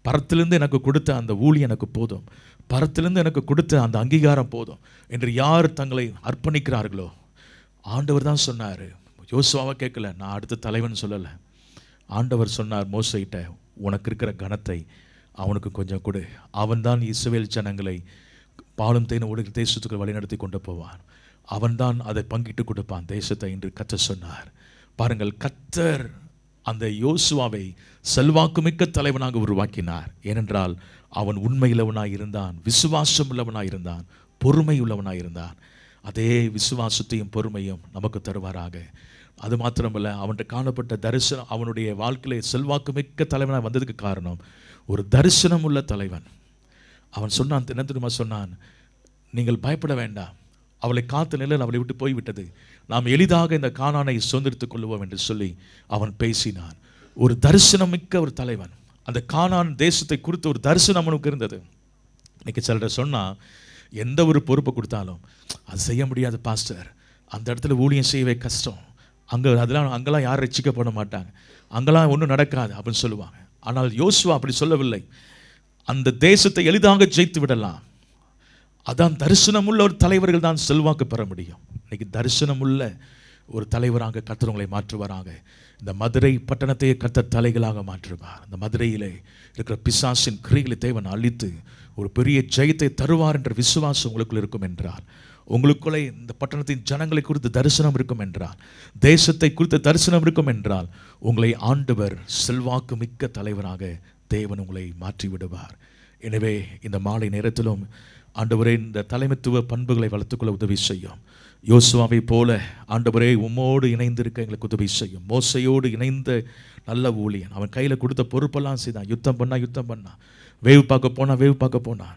[SPEAKER 1] பரத்திலிருந்து எனக்கு கொடுத்த அந்த ஊழி எனக்கு போதும். பரத்திலிருந்து எனக்கு கொடுத்த அந்த அங்கீகாரம் போதும். என்று யார் தங்களை அர்ப்பணிக்கிறார்களோ? ஆண்டவர் தான் சொன்னார். யோசுவாவை கேட்கல. நான் அடுத்த தலைவன் சொல்லலை. ஆண்டவர் சொன்னார் மோசைகிட்ட உனக்கு இருக்கிற கனத்தை அவனுக்கு கொஞ்சம் கொடு. அவன்தான் இஸ்ரவேல் ஜனங்களை பாலும் தேன ஓடுகிற தேசத்துக்கு வழிநடத்தி கொண்டு போவான். அவன்தான் அதை பங்கிட்டு கொடுப்பான். தேசத்தை என்று கத்த சொன்னார். பாருங்கள் கத்தர் அந்த யோசுவாவை செல்வாக்குமிக்க தலைவனாக உருவாக்கினார். ஏனென்றால் அவன் உண்மையுள்ளவனாக இருந்தான் விசுவாசம் உள்ளவனாக இருந்தான் பொறுமை உள்ளவனாக இருந்தான். அதே விசுவாசத்தையும் பொறுமையும் நமக்கு தருவாராக. அது மாத்திரமல்ல அவன்கிட்ட காணப்பட்ட தரிசனம் அவனுடைய வாழ்க்கையிலே செல்வாக்குமிக்க தலைவனாக வந்ததுக்கு காரணம் ஒரு தரிசனம் உள்ள தலைவன். அவன் சொன்னான் என்ன தெரியுமா சொன்னான்? நீங்கள் பயப்பட வேண்டாம். அவளை காத்த நிலையில் அவளை விட்டு போய்விட்டது. நாம் எளிதாக இந்த காணானை சுதந்திரித்துக் கொள்வோம் என்று சொல்லி அவன் பேசினான். ஒரு தரிசனம் மிக்க ஒரு தலைவன். அந்த காணான் தேசத்தை குறித்து ஒரு தரிசனம் அவனுக்கு இருந்தது. இன்னைக்கு சிலர் சொன்னால் எந்த ஒரு பொறுப்பை கொடுத்தாலும் அது செய்ய முடியாது பாஸ்டர். அந்த இடத்துல ஊழியம் செய்யவே கஷ்டம். அங்கே அதெல்லாம் அங்கெல்லாம் யாரும் ரசிக்கப்பட மாட்டாங்க. அங்கெல்லாம் ஒன்றும் நடக்காது அப்படின்னு சொல்லுவாங்க. ஆனால் யோசுவா அப்படி சொல்லவில்லை. அந்த தேசத்தை எளிதாக ஜெயித்து விடலாம். அதான் தரிசனமுள்ள ஒரு தலைவர்கள் தான் செல்வாக்கு பெற முடியும். இன்னைக்கு தரிசனமுள்ள ஒரு தலைவராக கத்தவங்களை உங்களை மாற்றுவாராக இந்த மதுரை பட்டணத்தையே கத்த தலைகளாக மாற்றுவார். இந்த மதுரையிலே இருக்கிற பிசாசின் கிரிகளை தேவன் அழித்து ஒரு பெரிய ஜெயத்தை தருவார் என்ற விசுவாசம் உங்களுக்குள் இருக்கும் என்றார். உங்களுக்குள்ளே இந்த பட்டணத்தின் ஜனங்களை குறித்து தரிசனம் இருக்கும் என்றால் தேசத்தை குறித்த தரிசனம் இருக்கும் என்றால் உங்களை ஆண்டவர் செல்வாக்கு மிக்க தலைவராக தேவன் உங்களை மாற்றி விடுவார் எனவே இந்த மாலை நேரத்திலும் ஆண்டவரே இந்த தலைமைத்துவ பண்புகளை வளர்த்துக்கொள்ள உதவி செய்யும். யோசுவாவை போல ஆண்டவரே உம்மோடு இணைந்திருக்க எங்களுக்கு உதவி செய்யும். மோசையோடு இணைந்த நல்ல ஊழியன். அவன் கையில் கொடுத்த பொறுப்பெல்லாம் செய்தான். யுத்தம் பண்ணா யுத்தம் பண்ணான் வேவு பார்க்க போனான் வேவு பார்க்க போனான்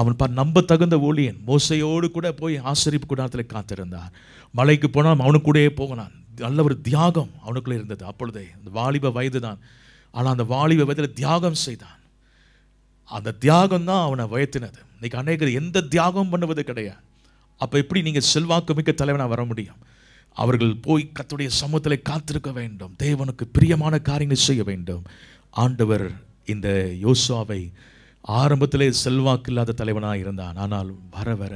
[SPEAKER 1] அவன் பா நம்ப தகுந்த ஊழியன். மோசையோடு கூட போய் ஆசிரிப்பு கூடாரத்தில் காத்திருந்தான். மலைக்கு போனால் அவனு கூடயே போகனான் நல்ல ஒரு தியாகம் அவனுக்குள்ளே இருந்தது. அப்பொழுதே அந்த வாலிப வயது தான் ஆனால் அந்த வாலிப வயதில் தியாகம் செய்தான். அந்த தியாகம் தான் அவனை வயத்தினது. இன்னைக்கு அநேகர் எந்த தியாகம் பண்ணுவது கிடையாது. அப்போ எப்படி நீங்கள் செல்வாக்கு மிக்க தலைவனாக வர முடியும்? அவர்கள் போய் கத்துடைய சமூகத்தில் காத்திருக்க வேண்டும். தேவனுக்கு பிரியமான காரியங்கள் செய்ய வேண்டும். ஆண்டவர் இந்த யோசுவாவை ஆரம்பத்திலே செல்வாக்கு இல்லாத தலைவனாக இருந்தான். ஆனால் வர வர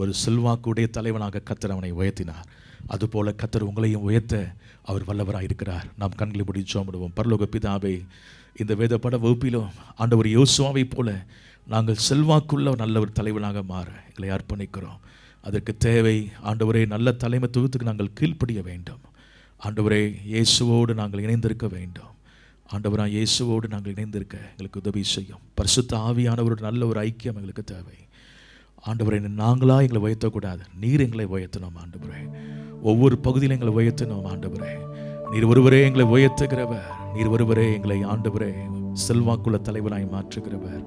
[SPEAKER 1] ஒரு செல்வாக்குடைய தலைவனாக கத்தர் அவனை உயர்த்தினார். அதுபோல கத்தர் உங்களையும் உயர்த்த அவர் வல்லவராக இருக்கிறார் நாம் கண்களை முடிச்சோம் சோமிடுவோம் பரலோக பிதாவை இந்த வேத பட வகுப்பிலும் ஆண்டவர் யோசுவாவை போல நாங்கள் செல்வாக்குள்ள நல்ல ஒரு தலைவனாக மாற எங்களை அர்ப்பணிக்கிறோம். அதற்கு தேவை ஆண்டவரே நல்ல தலைமைத்துவத்துக்கு நாங்கள் கீழ்ப்படிய வேண்டும். ஆண்டவரே இயேசுவோடு நாங்கள் இணைந்திருக்க வேண்டும். ஆண்டவரா இயேசுவோடு நாங்கள் இணைந்திருக்க எங்களுக்கு உதவி செய்யும். பரிசுத்த ஆவியானவரோட நல்ல ஒரு ஐக்கியம் எங்களுக்கு தேவை. ஆண்டவரை நாங்களாக எங்களை உயர்த்தக்கூடாது. நீர் எங்களை உயர்த்தணும் ஆண்டவரே. ஒவ்வொரு பகுதியிலும் எங்களை உயர்த்தணும் ஆண்டவரே. நீர் ஒருவரே எங்களை உயர்த்துகிறவர். நீர் ஒருவரே எங்களை ஆண்டவரே செல்வாக்குள்ள தலைவராய் மாற்றுகிறவர்.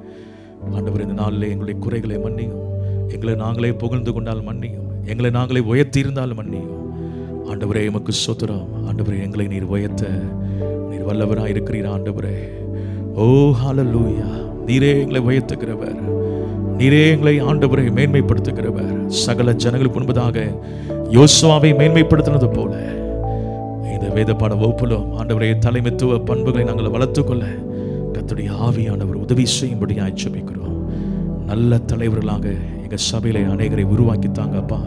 [SPEAKER 1] ஆண்டவர் இந்த நாளில் எங்களுடைய குறைகளை மன்னியும். எங்களை நாங்களே புகழ்ந்து கொண்டால் மன்னியும். எங்களை நாங்களே உயர்த்தியிருந்தால் மன்னியும். ஆண்டவரே எமக்கு சொத்துறோம் ஆண்டவரே எங்களை நீர் உயர்த்த. நீர் வல்லவராய் இருக்கிறீர் ஆண்டவரே. ஓ ஹாலலூயா நீரே எங்களை உயர்த்துகிறவர். நீரே எங்களை ஆண்டவரை மேன்மைப்படுத்துகிறவர். சகல ஜனங்களுக்கு முன்பதாக யோசுவாவை மேன்மைப்படுத்தினது போல. இந்த வேத பாட வகுப்பிலும் ஆண்டவருடைய தலைமைத்துவ பண்புகளை நாங்கள் வளர்த்துக்கொள்ள கத்துடைய ஆவியானவர் உதவி செய்யும்படி ஜெபிக்கிறோம். நல்ல தலைவர்களாக எங்க சபையில அநேகரை உருவாக்கி தாங்கப்பா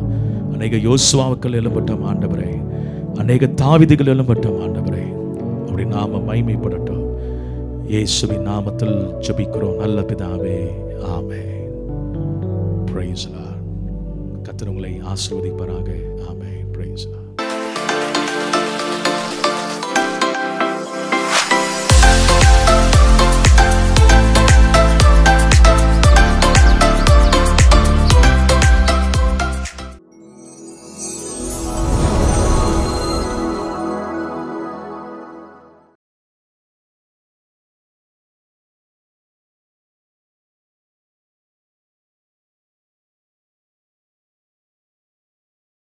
[SPEAKER 1] அநேக யோசுவாவுக்கள் எழும்பட்டும் ஆண்டவரே. அநேக தாவிதிகள் எழும்பட்டும் ஆண்டவரே. அப்படி நாம மைமைப்படட்டும் இயேசுவின் நாமத்தில் ஜபிக்கிறோம். நல்ல பிதாவே ஆமே பிரைஸ் கத்தர் உங்களை ஆசீர்வதிப்பாராக. ஆமென்.